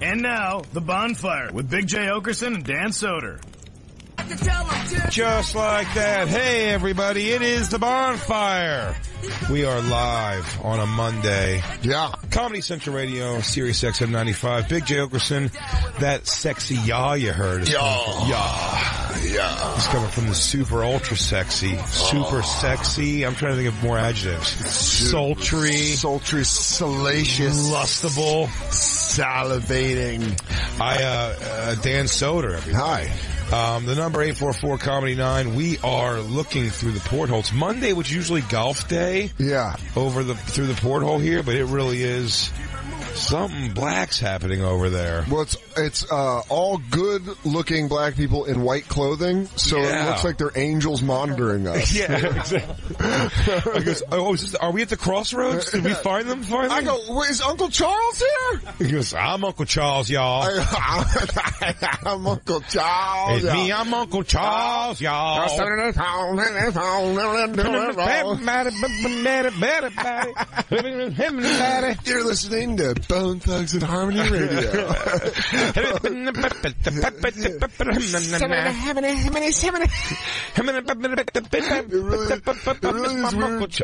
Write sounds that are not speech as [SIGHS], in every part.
And now, The Bonfire with Big J. Okerson and Dan Soder. Just like that. Hey everybody, it is the bonfire. We are live on a Monday. Yeah. Comedy Central Radio, Sirius XM 95. Big J. Okerson, that sexy yaw you heard. is coming from- Yeah. It's coming from the super ultra sexy. Super sexy. I'm trying to think of more adjectives. Sultry. Sultry, salacious, Lustable. salivating. I, uh, uh, Dan Soder, everybody. Hi. Um, the number 844 Comedy 9, we are looking through the portholes. Monday, which is usually golf day Yeah. over the, through the porthole here, but it really is something black's happening over there. Well, it's, it's, uh, all good looking black people in white clothing, so Yeah. it looks like they're angels monitoring us. [LAUGHS] Yeah, exactly. [LAUGHS] I goes, oh, is this, are we at the crossroads? Did we [LAUGHS] find them finally? I go, "Wait, is Uncle Charles here? he goes, I'm Uncle Charles, y'all. I'm Uncle Charles. it's me, I'm Uncle Charles, y'all. You're listening to Bone Thugs and Harmony Radio.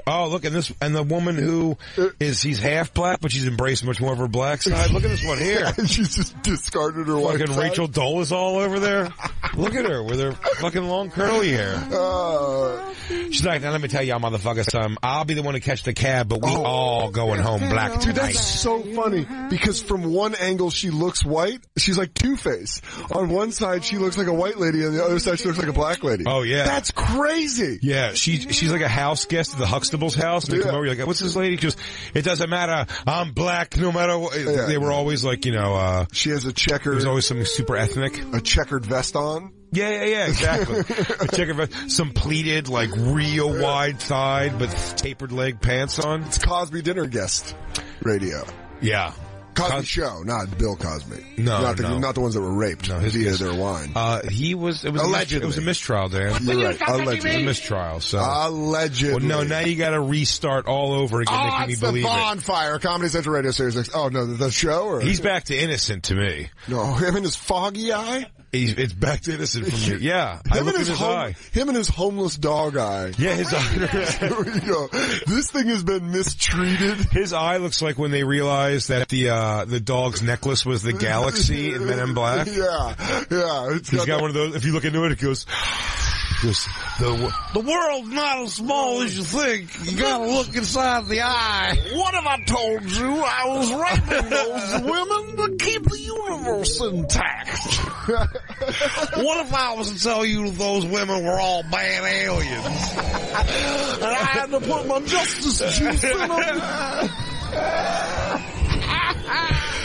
Oh, look, at this, and the woman who is, he's half black, but she's embraced much more of her black side. Look at this one here. She's just discarded her white Fucking side. Rachel Dole is all over there. Look at her with her fucking long curly hair. Uh, She's like, now let me tell y'all motherfuckers something. I'll be the one to catch the cab, but we all going home black tonight. Dude, tonight. that's so funny because from one angle she looks white. She's like Two Face. On one side she looks like a white lady, and the other side she looks like a black lady. Oh, yeah. that's crazy. Yeah, she, she's like a house guest at the Huxtable's house. And they come over, you're like, what's this lady? Goes, it doesn't matter. I'm black no matter what. Yeah. They were always like, you know, uh, She has a checkered, there's always something super ethnic. a checkered vest on. Yeah, yeah, yeah, exactly. Of [LAUGHS] some pleated, like real wide thighed, but tapered leg pants on. It's Cosby dinner guest radio. Yeah. Cosby Cos- show, not Bill Cosby. No, not the, no. not the ones that were raped No, his- via his- their wine. Uh, he was, it was, Allegedly. A, it was a mistrial, Dan. You're right. It was a mistrial, so. Allegedly. well, no, now you gotta restart all over again, Oh, making me it's the believe it. bonfire, Comedy Central Radio Series. Next. Oh no, the, the show or He's back to innocent to me. no [LAUGHS] him and his foggy eye. He's, it's back to innocent for me. Yeah. I Him look and his, his home- eye. him and his homeless dog eye. Yeah, his eye. [LAUGHS] Here we go. This thing has been mistreated. His eye looks like when they realized that the, uh, the dog's necklace was the galaxy in Men in Black. [LAUGHS] Yeah, yeah. It's He's got one of those. If you look into it, it goes. [SIGHS] goes the wo- the world's not as small as you think. You gotta look inside the eye. What have I told you? I was raping those women to keep the universe intact. [LAUGHS] What if I was to tell you those women were all bad aliens? and I had to put my justice juice in them. [LAUGHS]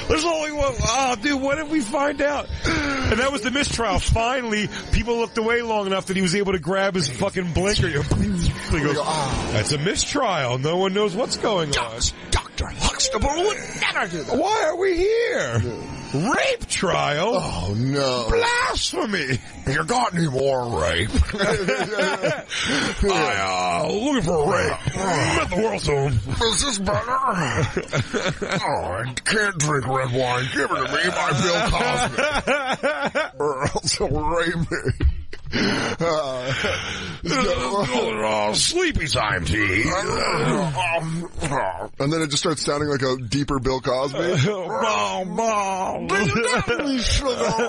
There's only one. Oh, dude, what did we find out? And that was the mistrial. Finally, people looked away long enough that he was able to grab his fucking blinker. [LAUGHS] He goes, ah. "That's a mistrial. No one knows what's going on." Dr. Huxtable would never do that. Why are we here? Rape trial? Oh no. Blasphemy! You got any more rape? [LAUGHS] I, uh, looking for a rape. I'm at the World Zone. Is this better? oh, I can't drink red wine. Give it to me by Bill Cosby. or else he'll rape me. Uh, [LAUGHS] sleepy time tea. [LAUGHS] and then it just starts sounding like a deeper Bill Cosby. [LAUGHS]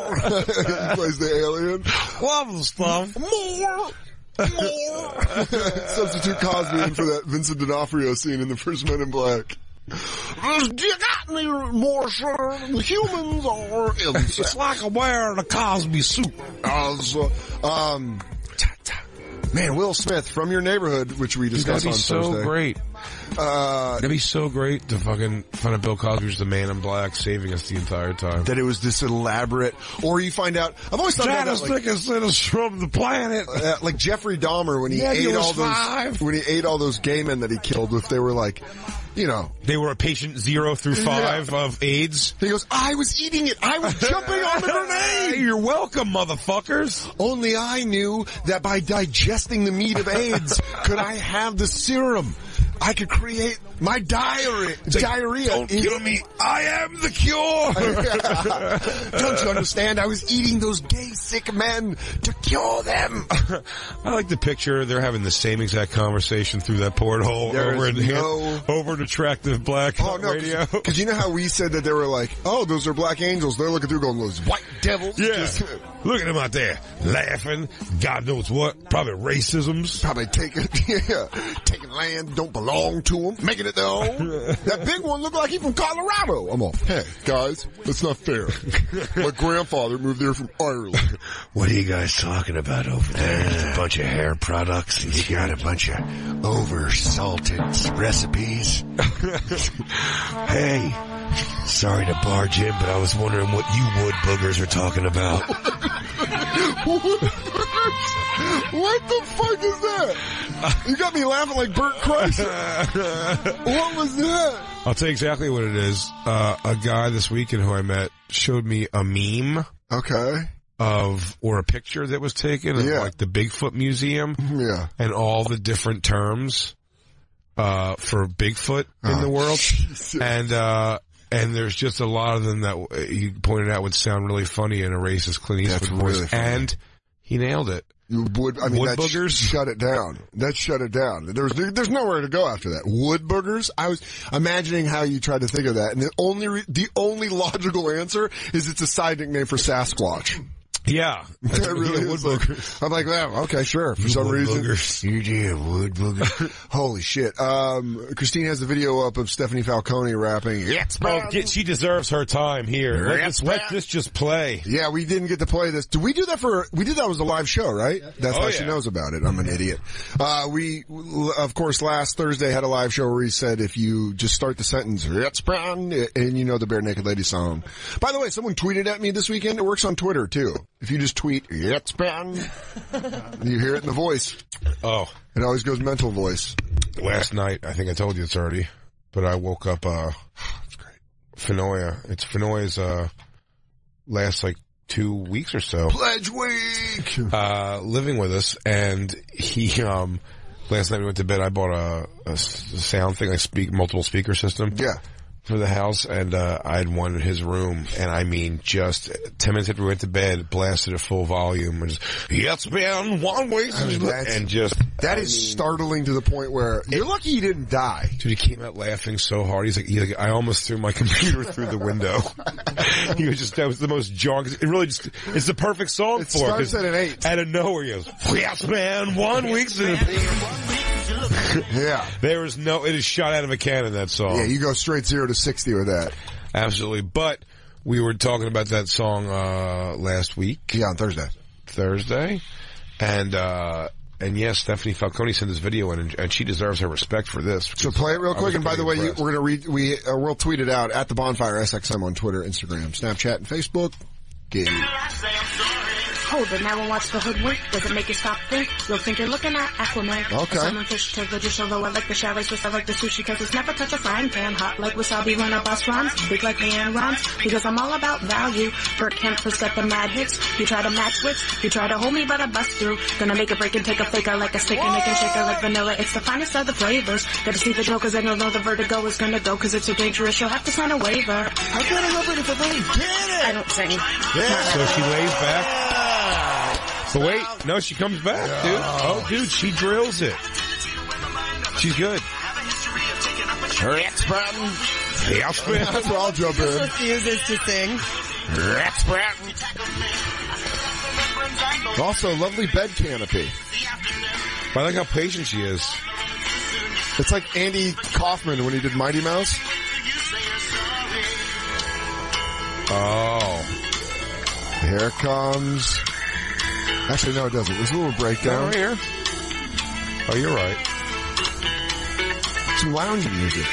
He plays the alien. Love the stuff. More. More. Substitute Cosby in for that Vincent D'Onofrio scene in the first Men in Black. You got any more, sir? Humans or insects? It's like I'm wearing a Cosby suit. Uh, um, man, Will Smith from your neighborhood, which we discussed That'd be on so Thursday. great. Uh, That'd be so great to fucking find out Bill Cosby was the man in black saving us the entire time. that it was this elaborate, or you find out. I've always thought about Janice that, like, Dickinson is from the planet. uh, like Jeffrey Dahmer when he Yeah, ate all those five. when he ate all those gay men that he killed. If they were like, you know, They were a patient zero through five of AIDS. he goes, "I was eating it. I was jumping on the grenade." [LAUGHS] You're welcome, motherfuckers. Only I knew that by digesting the meat of AIDS, could I have the serum. I could create my diary, diarrhea. Don't kill me. I am the cure. [LAUGHS] Don't you understand? I was eating those gay sick men to cure them. [LAUGHS] I like the picture. They're having the same exact conversation through that porthole There over is in no- over an attractive black Oh no, radio. because you know how we said that they were like, oh, those are black angels. They're looking through going, those white devils. Yeah. Just Look at them out there laughing. God knows what. Probably racisms. probably taking, [LAUGHS] yeah, taking land don't belong to them, making it their own. [LAUGHS] that big one looked like he from Colorado. I'm off. hey guys, that's not fair. My grandfather moved there from Ireland. [LAUGHS] What are you guys talking about over there? A bunch of hair products. And you got a bunch of over salted recipes. hey, sorry to barge in, but I was wondering what you wood boogers are talking about. [LAUGHS] what the fuck is that? You got me laughing like Bert Kreischer. what was that? I'll tell you exactly what it is. Uh, a guy this weekend who I met showed me a meme Okay. of, or a picture that was taken of Yeah. like the Bigfoot Museum Yeah. and all the different terms, uh, for Bigfoot in Oh, the world. Jesus. And, uh, and there's just a lot of them that uh, you pointed out would sound really funny in a racist Clint That's Eastwood voice. really. And he nailed it. Would, I mean, Wood that sh- boogers? shut it down. That shut it down. There's, there's nowhere to go after that. Wood boogers? I was imagining how you tried to think of that, and the only, re- the only logical answer is it's a side nickname for Sasquatch. Yeah. [LAUGHS] That [LAUGHS] really is like- I'm like, well, okay, sure. For some reason. boogers. You did, wood booger. [LAUGHS] Holy shit. Um, Christine has the video up of Stephanie Falcone rapping. Yes, Oh, get, she deserves her time here. Let Yes, this, let this just play. Yeah, we didn't get to play this. Did we do that for, we did that was a live show, right? That's Oh, why she knows about it. I'm an idiot. Uh, we, of course, last Thursday had a live show where he said if you just start the sentence, it's brown, and you know the Bare Naked Lady song. By the way, someone tweeted at me this weekend. It works on Twitter too. If you just tweet, it's brown, you hear it in the voice. Oh, It always goes mental voice. last night, I think I told you it's already, but I woke up, uh, It's great. Fenoya. It's Fenoya's, uh, last like two weeks or so, Pledge week! uh, living with us and he, um, last night we went to bed, I bought a sound thing, like speak, multiple speaker system. Yeah. For the house, and uh, I had one in his room, and I mean, just ten minutes after we went to bed, blasted at full volume, and just yeah, it's been one week, I mean, that's- and just That is startling to the point where you're lucky you didn't die. dude, he came out laughing so hard. He's like, he like, I almost threw my [LAUGHS] computer through the window. [LAUGHS] he was just that was the most jarring. 'cause It really just it's the perfect song It for it, 'cause starts at an eight. Out of nowhere, he goes, yes, man, one week. [LAUGHS] Yeah. There is no, it is shot out of a cannon. That song. Yeah, you go straight zero to 60 with that. Absolutely. But we were talking about that song uh last week, Yeah, on Thursday. Thursday, and uh and yes, Stephanie Falcone sent this video in, and, and she deserves her respect for this. So play it real quick. And by the way, you, we're gonna read. We uh, we'll tweet it out at the bonfire SXM on Twitter, Instagram, Snapchat, and Facebook. Get it. Hold it, now and watch the hood work. Does it make you stop think? You'll think you're looking at Aquaman. Okay. Salmon fish to the dish, although I like the showers, just I like the sushi, cause it's never touch a frying pan. Hot like wasabi when a bus runs, big like Leanne runs, because I'm all about value. Bert Kemp has got the mad hits. You try to match wits, you try to hold me, but I bust through. Gonna make a break and take a faker like a stick and make a shaker like vanilla. It's the finest of the flavors. Gotta see the jokers and you'll know the vertigo is gonna go, cause it's so dangerous, you'll have to sign a waiver. How can I help it if I really get I don't sing. So she lays back. But wait, no, she comes back, dude. Oh, dude, she drills it. She's good. Rex Bratton. Yes, [LAUGHS] man. That's where I'll jump in. refuses to sing. Rex Bratton. Also, lovely bed canopy. I like how patient she is. It's like Andy Kaufman when he did Mighty Mouse. Oh. Here comes. Actually, no, it doesn't. There's a little Down breakdown. here. Oh, you're right. Some lounge music.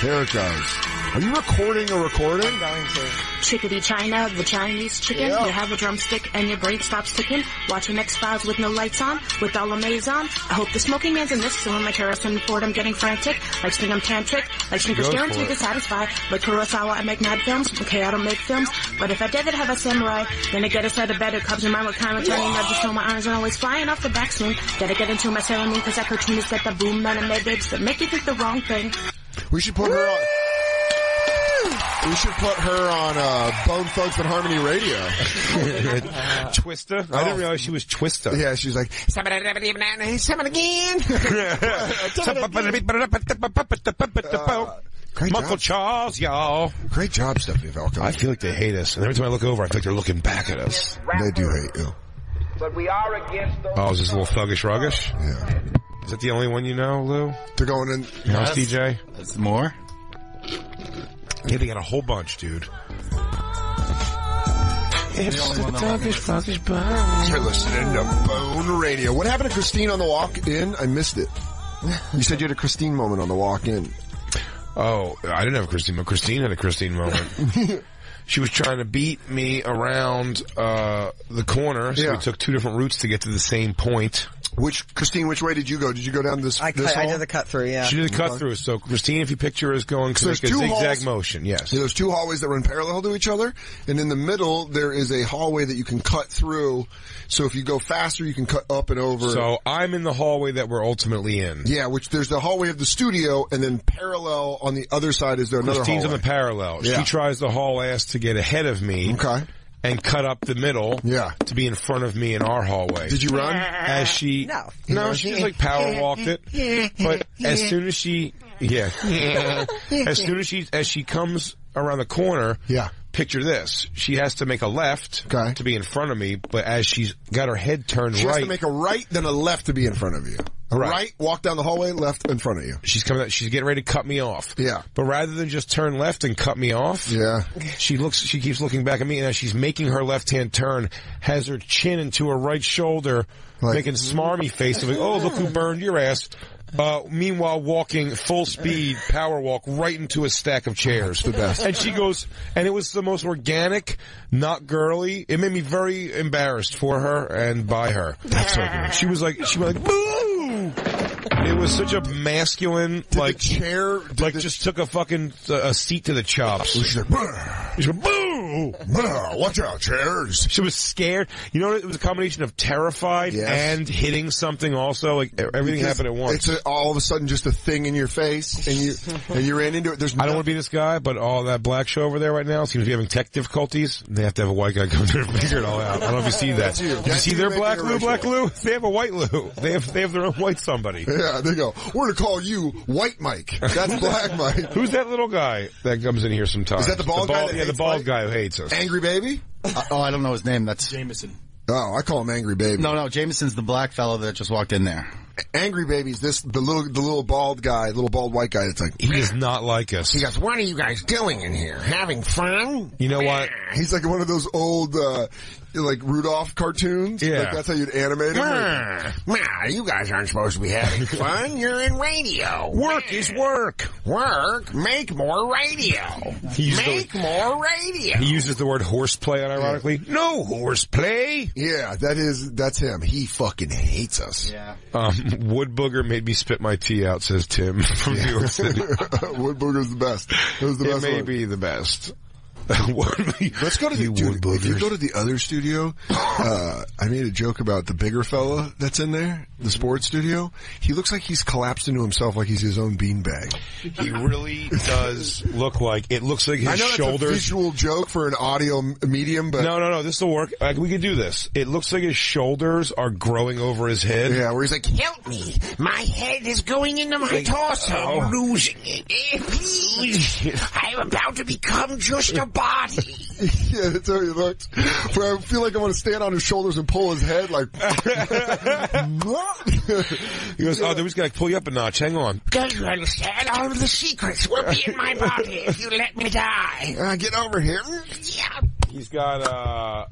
Here it goes. Are you recording a recording? I'm going to. Chickadee China, the Chinese chicken. Yeah. You have a drumstick and your brain stops ticking. Watching X-Files with no lights on, with all the maze on. I hope the smoking man's in this, so when like Harrison Ford, I'm getting frantic. Like Sting, I'm tantric. Like Snickers Goes for guaranteed it. to satisfy. Like Kurosawa, I make mad films. Okay, I don't make films. But if I did it have a samurai, then I get a set of better cubs in mind with kind of turning. I just know my irons are always flying off the back soon. Gotta get into my ceremony, cause that cartoon has got the boom and anime babes that make you think the wrong thing. We should put her on. We should put her on uh, Bone Thugs and Harmony Radio. [LAUGHS] Twista? I didn't realize she was Twista. Yeah, she's like, "Somebody again. Great Uncle job. Charles, y'all. Great job, Stephanie Falco. I feel like they hate us. And every time I look over, I feel like they're looking back at us. they do hate you. But we are against those. Oh, is this a little thuggish ruggish? Yeah. Is that the only one you know, Lou? They're going in. House DJ? That's more. Yeah, they got a whole bunch, dude. It's the thuggish, thuggish bone. You're listening to Bone Radio. What happened to Christine on the walk in? I missed it. You said you had a Christine moment on the walk in. Oh, I didn't have a Christine, but Christine had a Christine moment. [LAUGHS] she was trying to beat me around uh, the corner, so Yeah. we took two different routes to get to the same point. Which Christine? Which way did you go? Did you go down this? I, this cut, I did the cut through, yeah. She did the cut through. So Christine, if you picture her as going to So make a two zigzag halls. motion, yes. Yeah, there's two hallways that run parallel to each other, and in the middle there is a hallway that you can cut through. So if you go faster, you can cut up and over. So I'm in the hallway that we're ultimately in. yeah, which there's the hallway of the studio, and then parallel on the other side is there another Christine's hallway. on the parallel. Yeah. She tries to haul ass to get ahead of me. Okay. And cut up the middle. Yeah. To be in front of me in our hallway. Did you run? As she. No. No, she just like power walked it. But as soon as she. Yeah. [LAUGHS] as soon as she, as she comes around the corner. Yeah. Picture this. She has to make a left. Okay. To be in front of me, but as she's got her head turned She right. She has to make a right, then a left to be in front of you. Right. right, walk down the hallway, left in front of you. She's coming. Out, she's getting ready to cut me off. Yeah. But rather than just turn left and cut me off, Yeah. she looks. She keeps looking back at me, and as she's making her left hand turn, has her chin into her right shoulder, Like- making smarmy face of like, "Oh, look who burned your ass." Uh, meanwhile, walking full speed, power walk right into a stack of chairs. The best. And she goes, and it was the most organic, not girly. It made me very embarrassed for her and by her. That's so good. She was like, she was like, boo! It was such a masculine, Did like, the chair, like the, just took a fucking uh, a seat to the chops. she's like, "Brr, She went, watch out, chairs. She was scared. You know, it was a combination of terrified Yes. and hitting something. Also, like everything Because happened at once. It's a, all of a sudden just a thing in your face, and you [LAUGHS] and you ran into it. There's I don't want to be this guy, but all that black show over there right now seems to be having tech difficulties. They have to have a white guy come there and figure it all out. I don't know if you see [LAUGHS] that. You. Did you see their black Lou, black. Lou? [LAUGHS] They have a white Lou. They have they have their own white somebody. Yeah, they go. We're gonna call you White Mike. That's Black Mike. Who's that little guy that comes in here sometimes? Is that the bald guy that yeah, the bald Mike? guy who hates us. Angry Baby. Uh, oh, I don't know his name. That's Jameson. Oh, I call him Angry Baby. no, no. Jameson's the black fellow that just walked in there. Angry Baby's this the little the little bald guy, little bald white guy. That's like He does not like us. he goes. What are you guys doing in here? Having fun? You know what? He's like one of those old uh like Rudolph cartoons. Yeah. like that's how you'd animate him. Like, you guys aren't supposed to be having [LAUGHS] fun. You're in radio. Work is work. Work. Make more radio. He uses, the, more radio. he uses the word horseplay unironically. No horseplay. Yeah, that is that's him. He fucking hates us. Yeah. Um, [LAUGHS] Wood Booger made me spit my tea out, says Tim from New York City. [LAUGHS] Wood Booger's the best. It was the it best may one. be the best. [LAUGHS] Let's go to the You dude, wood If you go to the other studio, uh, I made a joke about the bigger fella that's in there, the sports studio. He looks like he's collapsed into himself, like he's his own beanbag. He really does look like it looks like his I know that's a shoulders. visual joke for an audio medium, but No, no, no. This will work. Like, we can do this. It looks like his shoulders are growing over his head. yeah, where he's like, Help me! My head is going into my torso. I'm losing it. Eh, Please! [LAUGHS] I'm about to become just a body. [LAUGHS] yeah, that's how he looks. But I feel like I want to stand on his shoulders and pull his head, like. [LAUGHS] He goes, "Oh, then we just gotta pull you up a notch. Hang on." Don't you understand? All of the secrets will be in my body if you let me die. Uh, get over here. Yeah. He's got uh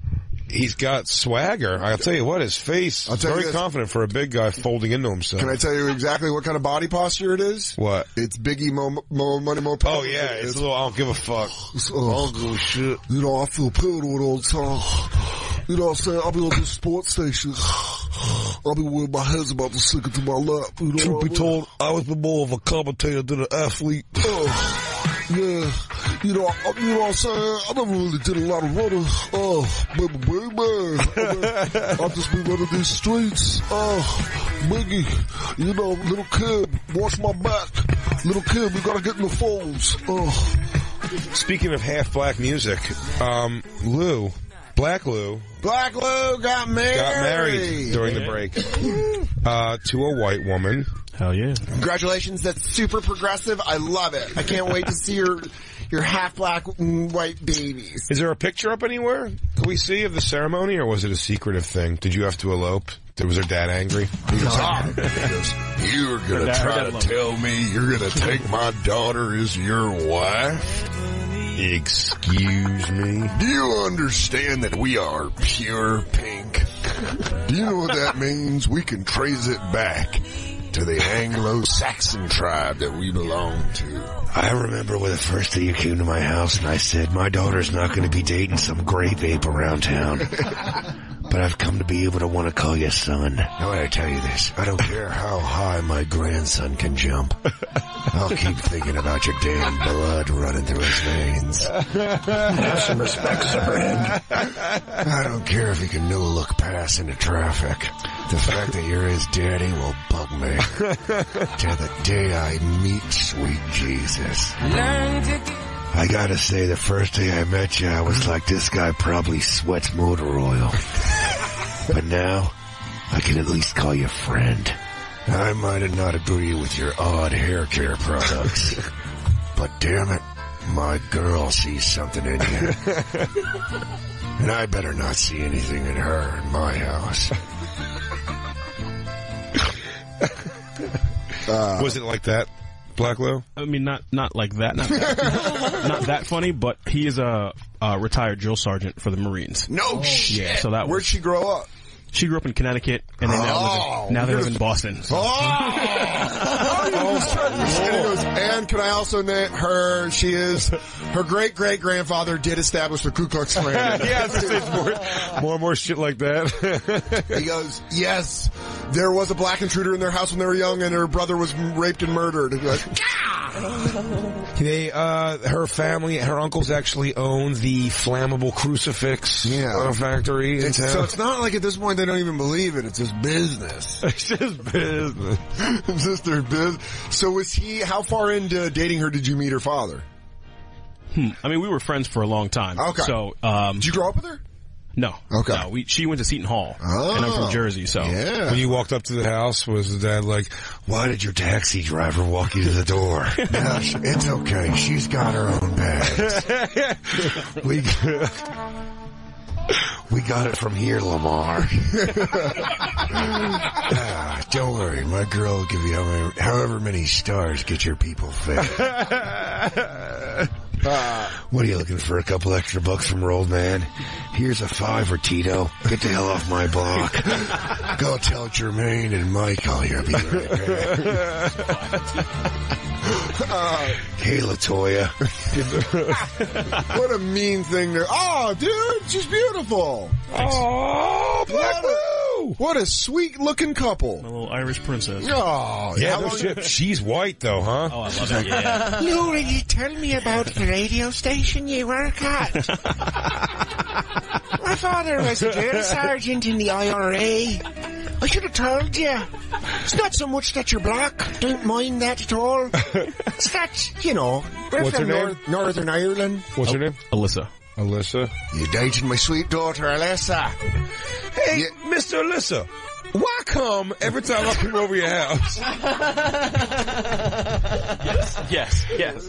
he's got swagger. I'll tell you what, his face I'll tell you very this. confident for a big guy folding into himself. Can I tell you exactly what kind of body posture it is? what? It's Biggie Mo, Mo Money Mo. Oh yeah, it's a little. I don't give a fuck. oh, shit. You know, I feel paranoid all the time. You know what I'm saying? I'll be on the sports station. I'll be with my head's about to sink into my lap. You know Truth be I told, I was more of a commentator than an athlete. Oh, yeah. You know, I, you know what I'm saying? I never really did a lot of running. Oh, baby, baby. I mean, I'll just be running these streets. Oh, Biggie, you know, little kid, watch my back. Little kid, we gotta get in the phones. Oh, Speaking of half black music, um, Lou, Black Lou, Black Lou got married. got married during the break uh, to a white woman. Hell yeah. Congratulations, that's super progressive. I love it. I can't wait to see your your half black mm, white babies. Is there a picture up anywhere? Can we see of the ceremony, or was it a secretive thing? Did you have to elope? Was her dad angry? [LAUGHS] You're gonna dad- her try dad to loved tell me you're gonna take my daughter as your wife? Excuse me. Do you understand that we are pure pink? Do you know what that means? We can trace it back to the Anglo-Saxon tribe that we belong to. I remember when the first day you came to my house and I said, my daughter's not going to be dating some grape ape around town. [LAUGHS] but I've come to be able to want to call you son. Now I tell you this, I don't care how high my grandson can jump. I'll keep thinking about your damn blood running through his veins. Have some respect, Superhead. I don't care if he can no look past into traffic. The fact that you're his daddy will bug me. Till the day I meet sweet Jesus. I gotta say, the first day I met you, I was like, this guy probably sweats motor oil. [LAUGHS] but now, I can at least call you a friend. I might have not agree with your odd hair care products. [LAUGHS] but damn it, my girl sees something in you. [LAUGHS] and I better not see anything in her in my house. Uh, was it like that, Black Lou? I mean, not not like that, not that, [LAUGHS] not that funny, but he is a, a retired drill sergeant for the Marines. No shit. Yeah, so that Where'd was. she grow up? She grew up in Connecticut, and they now live Oh, in, now they you're live in Boston. So. Oh! and, goes, and can I also name her? She is her great great grandfather did establish the Ku Klux Klan. yeah, I was gonna more, more and more shit like that. [LAUGHS] He goes, yes, there was a black intruder in their house when they were young, and her brother was raped and murdered. And he goes, [LAUGHS] they, uh, her family, her uncles actually own the flammable crucifix Yeah. uh, factory It's- so it's not like at this point they don't even believe it. It's just business. [LAUGHS] it's just business. [LAUGHS] it's just their business. So was he? How far into dating her did you meet her father? Hmm. I mean, we were friends for a long time. Okay. So, um, Did you grow up with her? no. Okay. No, we, she went to Seton Hall. Oh. And I'm from Jersey, so. Yeah. When you walked up to the house, was the dad like, Why did your taxi driver walk you to the door? [LAUGHS] Gosh, it's okay. She's got her own bags. we, we got it from here, Lamar. [LAUGHS] Ah, don't worry. My girl will give you however, however many stars get your people fed. [LAUGHS] [LAUGHS] what are you looking for? A couple extra bucks from old man? Here's a fiver, Tito. Get the hell off my block. [LAUGHS] Go tell Jermaine and Mike I'll be right back. hey, Latoya. [LAUGHS] what a mean thing there. Oh, dude, she's beautiful. "Oh, Black Lou." What a sweet looking couple. A little Irish princess. Oh, Yeah, how no shit. She's white though, huh? Oh, I love it. Yeah. [LAUGHS] Lou, you tell me about the radio station you work at? [LAUGHS] My father was a drill sergeant in the IRA. I should have told you. It's not so much that you're black. Don't mind that at all. [LAUGHS] It's that, you know, we're What's from her name? North- Northern Ireland. What's her name? Alyssa. Alyssa. You dated my sweet daughter, Alyssa. Hey, Mr. Alyssa, why come every time I come over your house? Yes, yes. yes.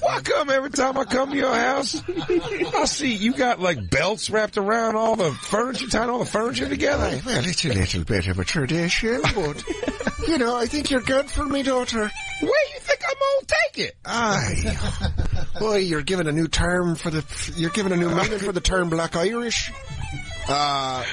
Why come every time I come to your house, I see you got like belts wrapped around all the furniture, tying all the furniture together? Well, it's a little bit of a tradition, but, you know, I think you're good for me daughter. Where you think I'm gonna take it? Aye. Boy, you're giving a new term for the, you're giving a new meaning for the term black Irish. Uh,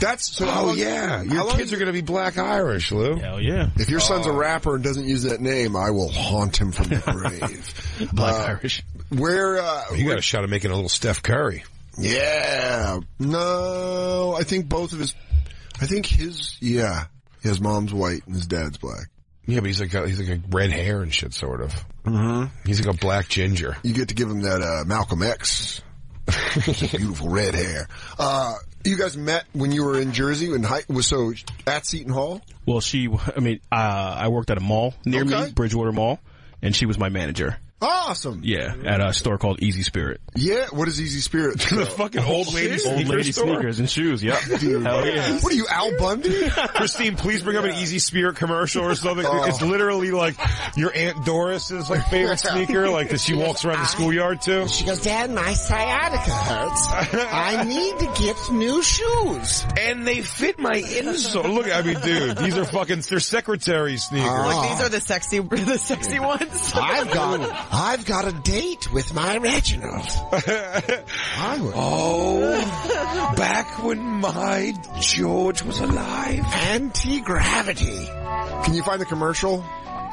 that's, so Oh long- yeah, how your long- kids are going to be black Irish, Lou. Hell yeah. If your son's a rapper and doesn't use that name, I will haunt him from the [LAUGHS] grave. Black Uh, Irish. Where, uh, You got a shot at making a little Steph Curry. yeah. No, I think both of his, I think his, yeah. His mom's white and his dad's black. Yeah, but he's like a, he's like a red hair and shit, sort of. Mm-hmm. He's like a black ginger. You get to give him that, uh, Malcolm X. [LAUGHS] Beautiful red hair. Uh, you guys met when you were in Jersey and high, was so at Seton Hall? Well, she, I mean, uh, I worked at a mall near Okay. me, Bridgewater Mall, and she was my manager. Awesome. Yeah, at a store called Easy Spirit. Yeah. What is Easy Spirit? [LAUGHS] the fucking old lady Old lady store. sneakers and shoes. Yep. [LAUGHS] Dude, Hell yeah. What are you, Al Bundy? [LAUGHS] Christine, please bring up an Easy Spirit commercial or something. Oh. It's literally like your Aunt Doris's like favorite sneaker, like that she walks around the schoolyard to. She goes, Dad, my sciatica hurts. I need to get new shoes. And they fit my insole. Look, I mean, dude, these are fucking, they're secretary sneakers. Ah. These are the sexy, the sexy ones. I've got, I've got a date with my Reginald. I would. Oh, back when my George was alive. Anti-gravity. Can you find the commercial?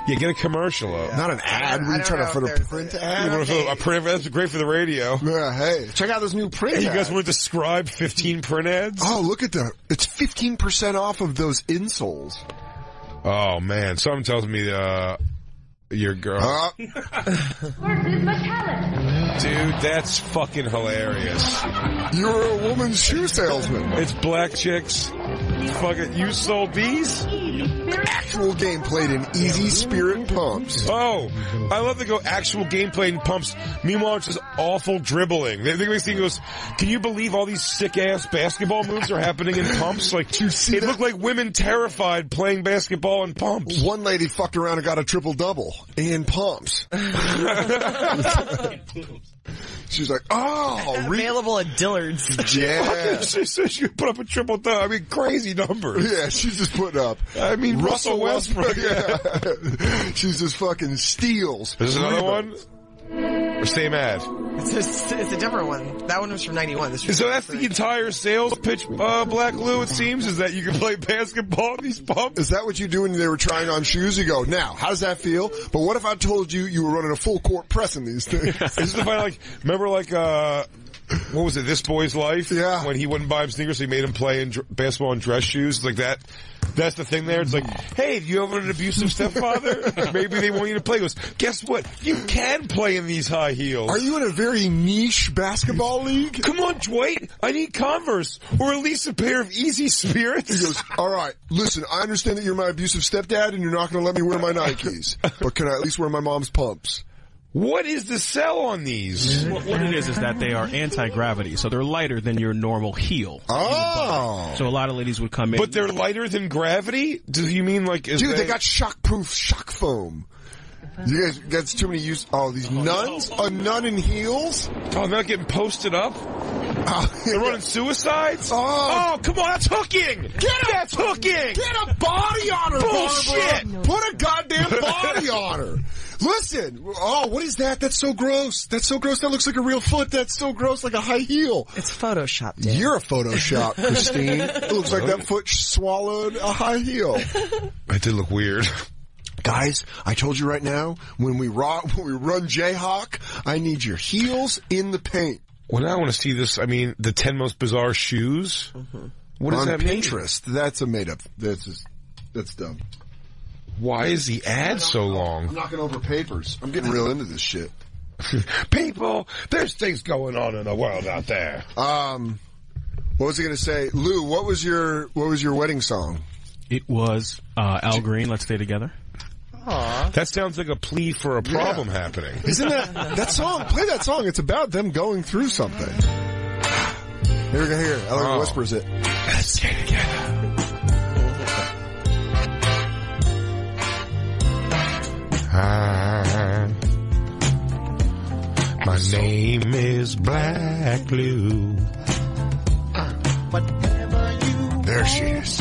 Yeah, get a commercial up. Not an ad. I We don't try to know put if a print a- You ad. want to- a print, that's great for the radio. Yeah, hey, check out this new print. Hey, you guys want to describe 15 print ads? Oh, look at that. It's fifteen percent off of those insoles. Oh man, something tells me, uh, your girl. Uh, [LAUGHS] Dude, that's fucking hilarious. you're a woman's shoe salesman. It's black chicks. Fucking, you sold these? Actual game played in easy spirit pumps. Oh, I love to go actual gameplay and pumps. Meanwhile, it's just awful dribbling. The the next thing goes, can you believe all these sick ass basketball moves are happening in pumps? Like, you see it that? looked like women terrified playing basketball in pumps. One lady fucked around and got a triple double in pumps. [LAUGHS] [LAUGHS] She's like, oh, [LAUGHS] re- Available at Dillard's. [LAUGHS] yeah. she said she put up a triple double. I mean, crazy numbers. Yeah, she's just putting up. I mean, Russell Westbrook. yeah. [LAUGHS] she's just fucking steals. There's another one. Or same ad. It's a, it's a different one. That one was from 91. This was So that's the entire sales pitch, uh, Black Lou, it seems, is that you can play basketball in these pumps. Is that what you do when they were trying on shoes? You go, now, how does that feel? But what if I told you you were running a full court press in these things? It's just to find like, remember like, uh, what was it, This Boy's Life? Yeah. When he wouldn't buy him sneakers, so he made him play in dr- basketball in dress shoes, like that. That's the thing there. It's like, hey, do you have an abusive stepfather? [LAUGHS] Maybe they want you to play. He goes, guess what? You can play in these high heels. Are you in a very niche basketball league? Come on, Dwight. I need Converse, or at least a pair of Easy Spirits. He goes, all right, listen, I understand that you're my abusive stepdad and you're not going to let me wear my Nikes, but can I at least wear my mom's pumps? What is the sell on these? What, what it is is that they are anti-gravity, so they're lighter than your normal heel. Oh. So a lot of ladies would come in. But they're lighter than gravity? Do you mean like, is Dude, they got shockproof shock foam. You guys, that's too many use. Oh, these nuns? A nun in heels? Oh, they're not getting posted up? Oh, [LAUGHS] They're running suicides? Oh. oh. come on, that's hooking! Get a, That's hooking! Get a body on her, Bullshit. Barbara. Put a goddamn body [LAUGHS] on her. Listen. Oh, what is that? That's so gross. That's so gross. That looks like a real foot. That's so gross, like a high heel. It's Photoshop, Dan. You're a Photoshop, [LAUGHS] Christine. It looks like that foot swallowed a high heel. That did look weird. Guys, I told you right now, when we rock, [LAUGHS] when we run Jayhawk, I need your heels in the paint. Well, now I want to see this. I mean, the 10 most bizarre shoes. Mm-hmm. What does on that mean? Pinterest. That's a made up. That's just, that's dumb. Why is the ad so long? I'm knocking over papers. I'm getting real into this shit. [LAUGHS] People, there's things going on in the world out there. Um, what was I going to say, Lou? What was your what was your wedding song? it was uh, Al Green. Let's stay together. That sounds like a plea for a problem happening. Isn't that that song? Play that song. It's about them going through something. Here we go. Here, Ellery Oh. whispers it. Let's stay together. Hi. My name is Black Lou. There she is.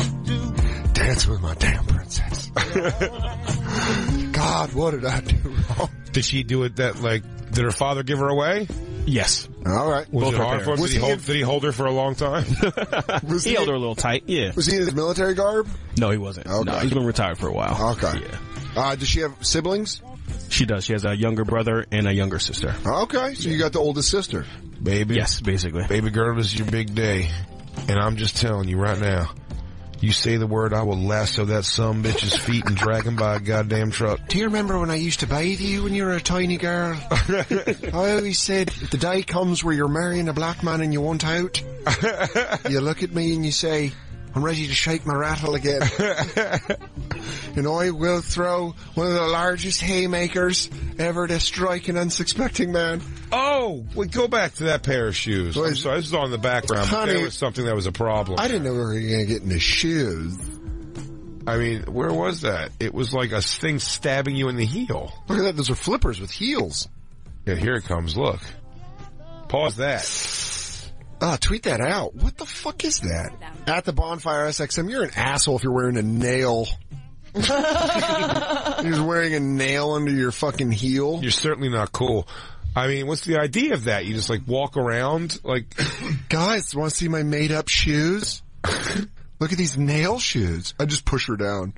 Dance with my damn princess. [LAUGHS] God, what did I do wrong? Did she do it that like? Did her father give her away? Yes. All right. Was Both it hard for him? parents. Did he, he hold, in- did he hold her for a long time? [LAUGHS] Was He he, held her a little tight. Yeah. was he in his military garb? No, he wasn't. Okay. No, he's been retired for a while. Okay. Yeah. Uh, does she have siblings? She does. She has a younger brother and a younger sister. Okay, so you got the oldest sister. Baby. Yes, basically. Baby girl, this is your big day. And I'm just telling you right now, you say the word, I will lasso that some bitch's feet and drag him by a goddamn truck. Do you remember when I used to bathe you when you were a tiny girl? [LAUGHS] I always said, if the day comes where you're marrying a black man and you want out, [LAUGHS] you look at me and you say, I'm ready to shake my rattle again. [LAUGHS] and I will throw one of the largest haymakers ever to strike an unsuspecting man. Oh, wait, go back to that pair of shoes. I'm sorry, this is on the background, Honey. there was something that was a problem. I didn't know we were going to get into shoes. I mean, where was that? It was like a thing stabbing you in the heel. Look at that. Those are flippers with heels. Yeah, here it comes. Look. Pause that. Ah, tweet that out. What the fuck is that? At the bonfire SXM, you're an asshole if you're wearing a nail. [LAUGHS] you're wearing a nail under your fucking heel. You're certainly not cool. I mean, what's the idea of that? You just like walk around like [COUGHS] Guys, want to see my made up shoes? Look at these nail shoes. I just push her down.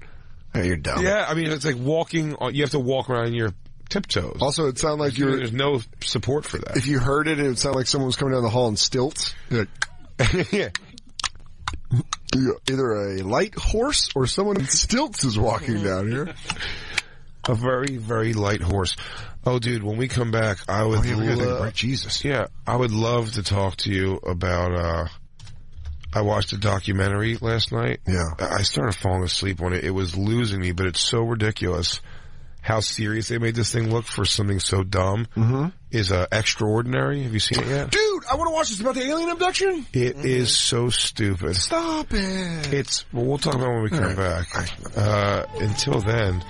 Hey, you're dumb. Yeah, I mean, it's like walking you have to walk around in your tiptoes. Also, it sounded like you're, There's no support for that. if you heard it, it would sound like someone was coming down the hall in stilts. Like, [LAUGHS] yeah. either a light horse or someone in stilts is walking down here. A very, very light horse. Oh, dude, when we come back, I would Oh, yeah, we gotta lo- break. Jesus. Yeah, I would love to talk to you about, uh, I watched a documentary last night. Yeah. I I started falling asleep on it. It was losing me, but it's so ridiculous how serious they made this thing look for something so dumb. Mm-hmm. Is, uh, extraordinary. Have you seen it yet? Dude, I want to watch this about the alien abduction. It is so stupid. Stop it. It's, well, we'll talk about it when we come back. Uh, until then.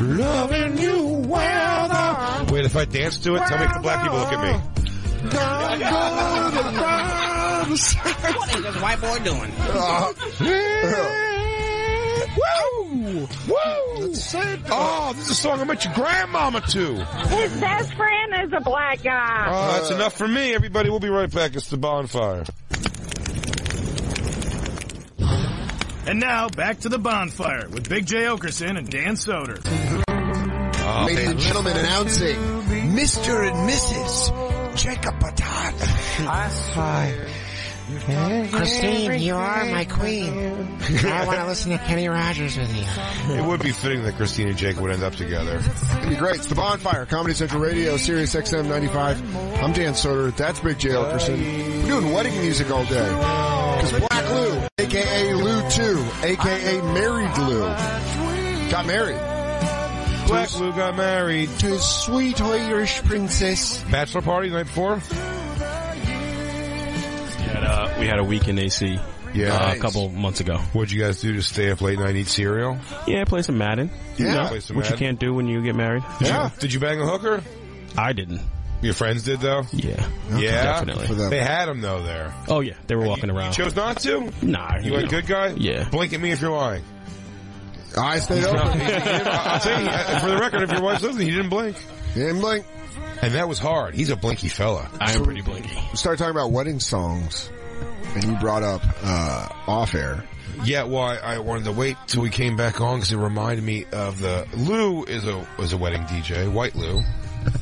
Loving you weather. Wait, if I dance to it, tell me if the black people look at me. What is this white boy doing? Uh, Woo! Woo! Oh, this is a song I met your grandmama to. His best friend is a black guy. Oh, that's enough for me, everybody. We'll be right back. It's the bonfire. And now, back to the bonfire with Big J. Okerson and Dan Soder. Oh, Ladies and gentlemen, announcing Mr. and Mrs. Jacob Patat. Christine, you are my queen. [LAUGHS] I want to listen to Kenny Rogers with you. It would be fitting that Christine and Jake would end up together. It'd be great. It's the Bonfire, Comedy Central Radio, Sirius XM 95. I'm Dan Soder. That's Big J. Okerson. We're doing wedding music all day. Because Black Lou, aka Lou 2, aka Married Lou, got married. Black Lou got married. To his sweet Irish princess. Bachelor party the night before? We had, uh, we had a week in AC. Yeah. uh, Nice. a couple months ago. What'd you guys do to stay up late night and eat cereal? Yeah, play some Madden. You Yeah. know, Play some which Madden. you can't do when you get married. Did Yeah. You, did you bang a hooker? I didn't. Your friends did though? Yeah. Yeah. Definitely. For them. They had them though there. Oh yeah, they were walking You around. chose not to? Nah, You a know. good guy? Yeah. Blink at me if you're lying. I stayed open. [LAUGHS] I'll tell you, uh, for the record, if your wife's listening, he didn't blink. And blink. And that was hard. He's a blinky fella. I am pretty blinky. We started talking about wedding songs. And you brought up, uh, off air. Yeah, well, I, I wanted to wait till we came back on because it reminded me of the Lou is a was a wedding DJ, White Lou.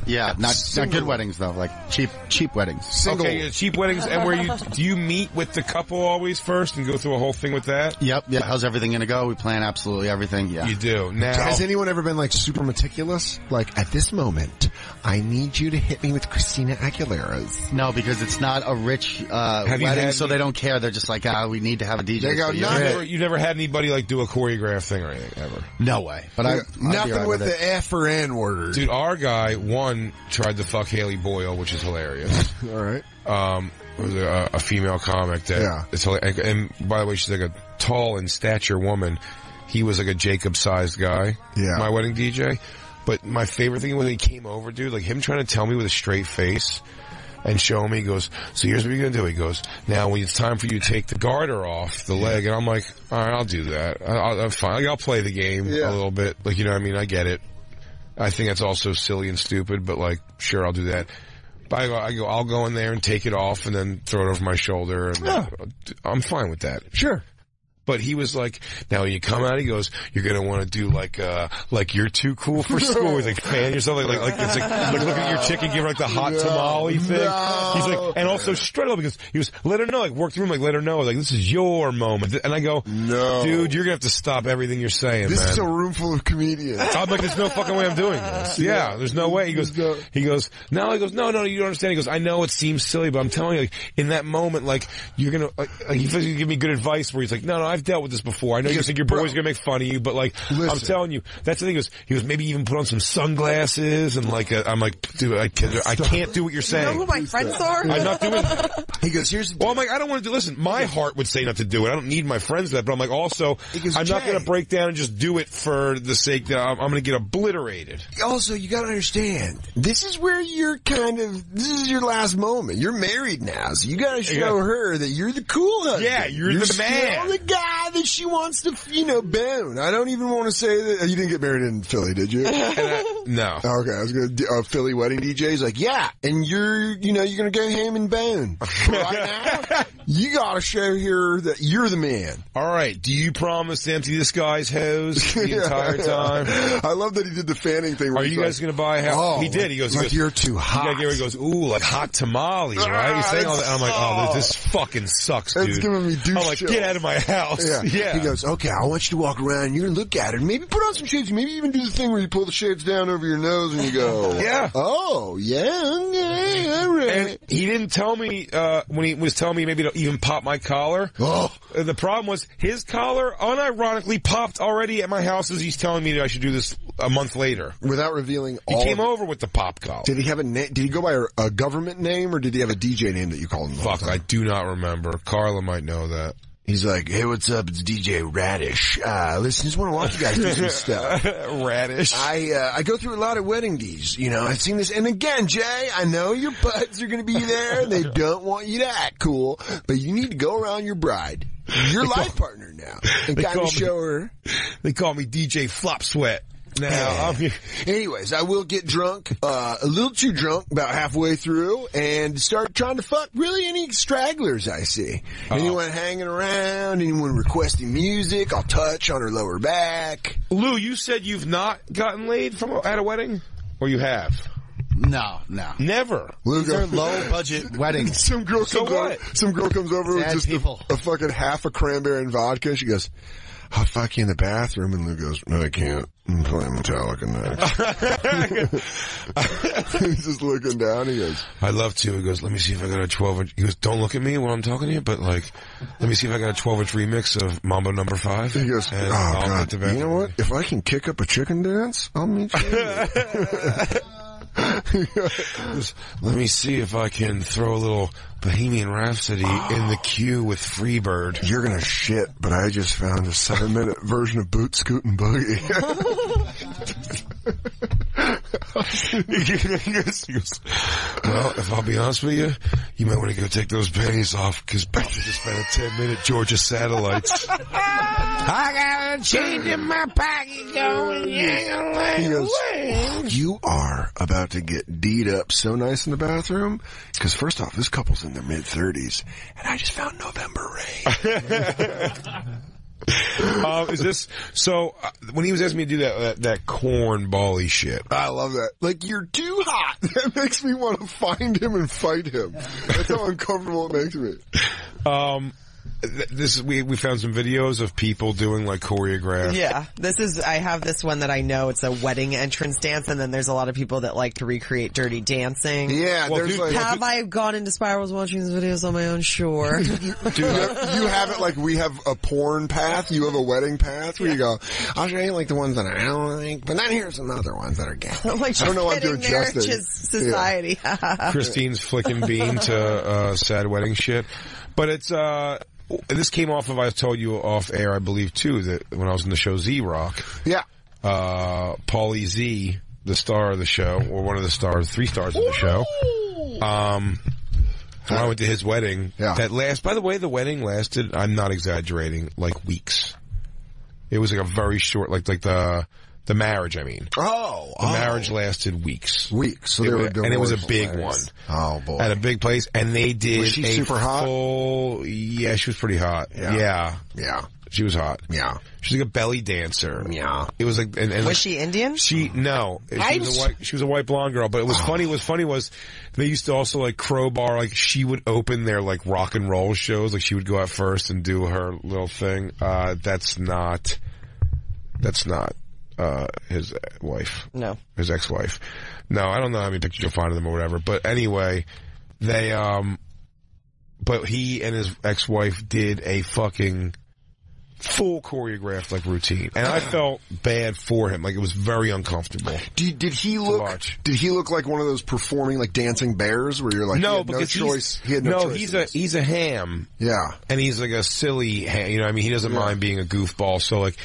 Yeah, not Single. not good weddings though, like cheap cheap weddings. Single. Okay, yeah, cheap weddings, and where you [LAUGHS] do you meet with the couple always first and go through a whole thing with that? Yep, yeah. How's everything gonna go? We plan absolutely everything. Yeah. You do now. Has anyone ever been like super meticulous? Like, at this moment, I need you to hit me with Christina Aguilera's. No, because it's not a rich uh, Have you wedding, had so any- they don't care. They're just like, ah, we need to have a DJ. They go, so you're "No, you it." never, you never had anybody like do a choreographed thing or anything ever. No way. But I I'd be Nothing all right with it. the F or N word. Dude, our guy one tried to fuck Haley Boyle, which is hilarious. [LAUGHS] All right. um, was a, a female comic that Yeah. hilarious. And, by the way, she's like a tall in stature woman. He was like a Jacob sized guy. Yeah. My wedding DJ. But my favorite thing was when he came over, dude, like him trying to tell me with a straight face and show me. He goes, so here's what you're gonna do. He goes, now when it's time for you to take the garter off the leg, and I'm like, all right, I'll do that. I- I'll, I'm fine. I'll play the game Yeah. a little bit. Like you know, what I mean, I get it. I think that's also silly and stupid, but like, sure, I'll do that. But I go, I go, I'll go in there and take it off and then throw it over my shoulder. And uh, I'm fine with that. Sure. But he was like, now when you come out, he goes, you're gonna want to do like, uh, like you're too cool for school. He's like, fan yourself, like, like, like it's like, like look at your chick and give her like the hot tamale thing. no. He's like, and also straight up because he was, let her know, like work the room, like let her know, like this is your moment. And I go, No. dude, you're gonna have to stop everything you're saying, This man. is a room full of comedians. I'm like, there's no fucking way I'm doing this. Yeah, there's no way. He goes, he goes, no, he goes, no, no, you don't understand. He goes, I know it seems silly, but I'm telling you, like, in that moment, like, you're gonna, like, like, he feels give me good advice where he's like, no, no, I've dealt with this before. I know He you goes, think your "Bro." boy's gonna make fun of you, but like, I'm telling you, that's the thing. He goes, he goes, maybe even put on some sunglasses and like, uh, I'm like, dude, I can't, I can't do what you're You know saying. who my friends are? I'm not doing. [LAUGHS] He goes, here's Well, I'm like, I don't want to do. Listen, my heart would say not to do it. I don't need my friends to that, but I'm like, also, goes, I'm not going to break down and just do it for the sake that I'm, I'm going to get obliterated. also you gotta understand this is where you're kind of this is your last moment you're married now so you gotta show Yeah. her that you're the cool husband Yeah, you're the man. the guy that she wants to you know bone i don't even want to say that you didn't get married in philly did you [LAUGHS] I, uh, no. Okay, I was gonna do a Philly wedding DJ. He's like, yeah, and you're, you know, you're gonna go ham and bone. Right now, [LAUGHS] you gotta show her that you're the man. All right. Do you promise to empty this guy's hose the [LAUGHS] entire time? I love that he did the fanning thing. Are you guys like, going to buy a house? Oh, he did. He goes, he like goes, you're too hot. he goes, ooh, like hot tamales, right? He's saying all that. I'm like, oh, this ah. fucking sucks, dude. It's giving me douche I'm like, chills. get out of my house. Yeah. [LAUGHS] Yeah. He goes, okay, I want you to walk around and you're gonna look at her. Maybe put on some shades. Maybe even do the thing where you pull the shades down over your nose and you go, [LAUGHS] Yeah. Oh, yeah, okay, all right. And he didn't tell me uh, when he was telling me maybe to even pop my collar. Oh. The problem was his collar unironically popped already at my house as he's telling me that I should do this a month later. Without revealing He came it. over with the pop collar. Did he have a name? Did he go by a, a government name or did he have a DJ name that you called him? Fuck, I do not remember. Carla might know that. He's like, hey, what's up? It's DJ Radish. Uh, listen, just want to watch you guys do some stuff. [LAUGHS] Radish. I uh, I go through a lot of wedding D's. You know, I've seen this. And again, Jay, I know your buds are going to be there. They don't want you to act cool, but you need to go around your bride, your life partner now, and they kind call of me- show her. They call me DJ Flop Sweat. Now, I'm here. Anyways, I will get drunk, uh, a little too drunk about halfway through and start trying to fuck really any stragglers I see. Anyone hanging around, anyone requesting music, I'll touch on her lower back. Lou, you said you've not gotten laid from a, at a wedding? Or you have? No, no. Never. Lou These are low budget [LAUGHS] weddings. Some girl So comes what? over. Some girl comes over with just a, a fucking half a cranberry and vodka. She goes, "I'll fuck you in the bathroom." And Lou goes, "No, I can't. I'm playing Metallica next." [LAUGHS] [LAUGHS] He's just looking down. He goes, I love to. He goes, let me see if I got a 12 inch. He goes, don't look at me when I'm talking to you, but like, let me see if I got a 12 inch remix of Mambo number five. "He goes, and oh I'll god, get the back- you know what? If I can kick up a chicken dance, I'll meet you." [LAUGHS] Goes, [LAUGHS] Let me see if I can throw a little Bohemian Rhapsody in the queue with Freebird. You're gonna shit, but I just found a seven minute version of Boot Scoot and Boogie. [LAUGHS] well, if I'll be honest with you, you might want to go take those panties off because Becky just spent a 10 minute Georgia satellites. I got a change in my pocket going, yeah, He goes, you are about to get D'd up so nice in the bathroom. Because first off, this couple's in their mid thirties, and I just found November Rain. [LAUGHS] um, [LAUGHS] is this, so, uh, when he was asking me to do that, that, that corn bally shit, I love that. Like you're too hot. [LAUGHS] That makes me want to find him and fight him. That's how uncomfortable it makes me. um, this, we, we found some videos of people doing like choreographed. Yeah, this is, I have this one that I know it's a wedding entrance dance and then there's a lot of people that like to recreate dirty dancing. Yeah, Well, there's dude, like Have I gone into spirals watching these videos on my own? Sure. [LAUGHS] you, you have, you have it like we have a porn path. You have a wedding path where you go. I'll show you like the ones that I don't like, but then here's some other ones that are gay. [LAUGHS] like I don't know. why I'm fitting doing justice. just society. [LAUGHS] Christine's flicking bean to uh, sad wedding shit. But it's uh this came off of I told you off air, I believe too, that when I was in the show Z Rock, Yeah. uh Paulie Z, the star of the show, or one of the stars, three stars of the show, Um, when I went to his wedding. Yeah. That last, by the way, the wedding lasted, I'm not exaggerating, like weeks. It was like a very short, like, like the, the marriage, I mean. Oh, The marriage lasted weeks. Weeks. So It they were wa- and it was a divorced. big one. Nice. Oh boy. At a big place, and they did Was she a super hot? full, yeah, she was pretty hot. Yeah. Yeah. Yeah. She was hot. Yeah. She's like a belly dancer. Yeah. It was like, and, and Was she Indian? She no, she I'm was a s- white. She was a white blonde girl. But it was funny. What was funny was they used to also like crowbar. Like she would open their like rock and roll shows. Like she would go out first and do her little thing. Uh, that's not. That's not uh his wife. No. His ex-wife. No, I don't know how many pictures you'll find of them or whatever. But anyway, they um. But he and his ex-wife did a fucking full choreographed like routine, and I [CLEARS THROAT] felt bad for him. Like it was very uncomfortable. Did, did he look? watch. Did he look like one of those performing like dancing bears where you're like, he no, had no because choice. he's he had no, choice. he's a he's a ham, yeah. and he's like a silly ham. You know, what I mean, he doesn't mind being a goofball. So like,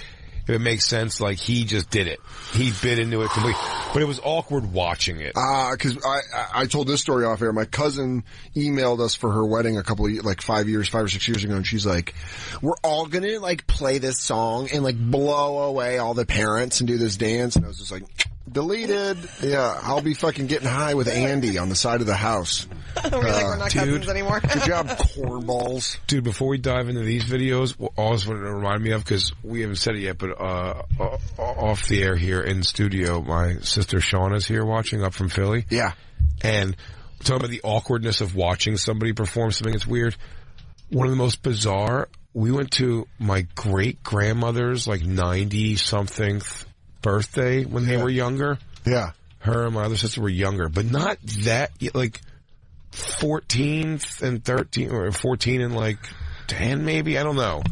if it makes sense, like he just did it. He bit into it completely, but it was awkward watching it. Uh, cause I, I, told this story off air. My cousin emailed us for her wedding a couple of, like five years, five or six years ago and she's like, we're all gonna like play this song and like blow away all the parents and do this dance. And I was just like, deleted. Yeah, I'll be fucking getting high with Andy on the side of the house. [LAUGHS] We're like, we're not uh, dude. cousins anymore. Good job, [LAUGHS] cornballs. Dude, before we dive into these videos, what I always wanted to remind me of, because we haven't said it yet, but uh, o- off the air here in studio, my sister Shauna's here watching up from Philly. Yeah. And talking about the awkwardness of watching somebody perform something that's weird. One of the most bizarre, we went to my great grandmother's like 90 something birthday when they were younger. Yeah. Her and my other sister were younger, but not that, like 14 and 13 or 14 and like 10 maybe. I don't know.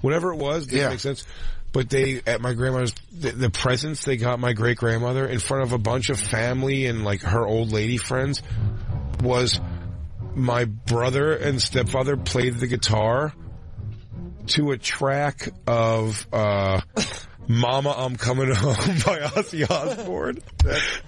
Whatever it was, didn't Yeah. make sense. But they, at my grandmother's, the, the presents they got my great grandmother in front of a bunch of family and like her old lady friends was my brother and stepfather played the guitar to a track of, uh, [LAUGHS] Mama, I'm Coming [LAUGHS] Home by Ozzy Osbourne.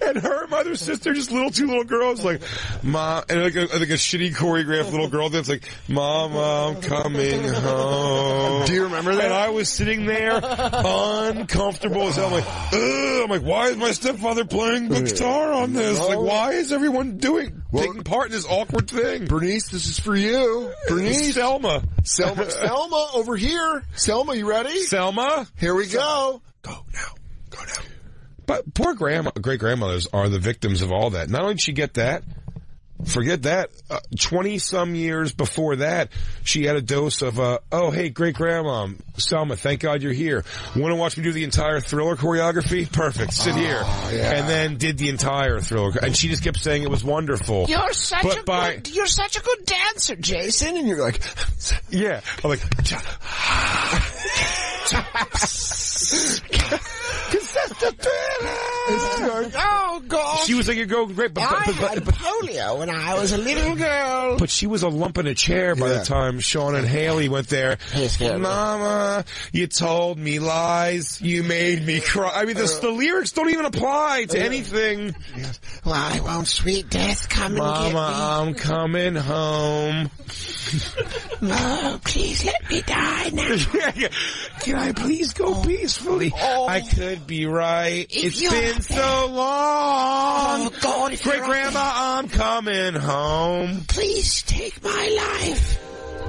and her and my other sister, just little two little girls, like, Ma, and like a, like a shitty choreographed little girl that's like, Mama, I'm coming home. Do you remember that? And I was sitting there, uncomfortable as hell. I'm like, Ugh. I'm like, why is my stepfather playing the oh, guitar on this? Like, why is everyone doing, taking part in this awkward thing? Bernice, this is for you. Bernice. Selma. Selma, [LAUGHS] Selma, over here. Selma, you ready? Selma? Here we go. Go now. Go now. But poor grandma, great grandmothers are the victims of all that. Not only did she get that, forget that, twenty some years before that, she had a dose of, uh, oh hey, great grandma, Selma, thank God you're here. Want to watch me do the entire thriller choreography? Perfect, sit here. And then did the entire thriller, and she just kept saying it was wonderful. You're such But a by- good, you're such a good dancer, Jason. And you're like, Yeah, I'm like, [LAUGHS] [LAUGHS] oh God! she was like, you're great, but, I but, but, had polio when I was a little girl. But she was a lump in a chair by Yeah. the time Sean and Haley went there. Mama, you told me lies. You made me cry. I mean, the, the lyrics don't even apply to anything. Why won't sweet death come and Mama, I'm coming home. get me? No, please let me die now. [LAUGHS] Can I please go oh. peacefully? Oh. I could be right. It's you're been so long. Oh God! Great grandma, I'm coming home. please take my life.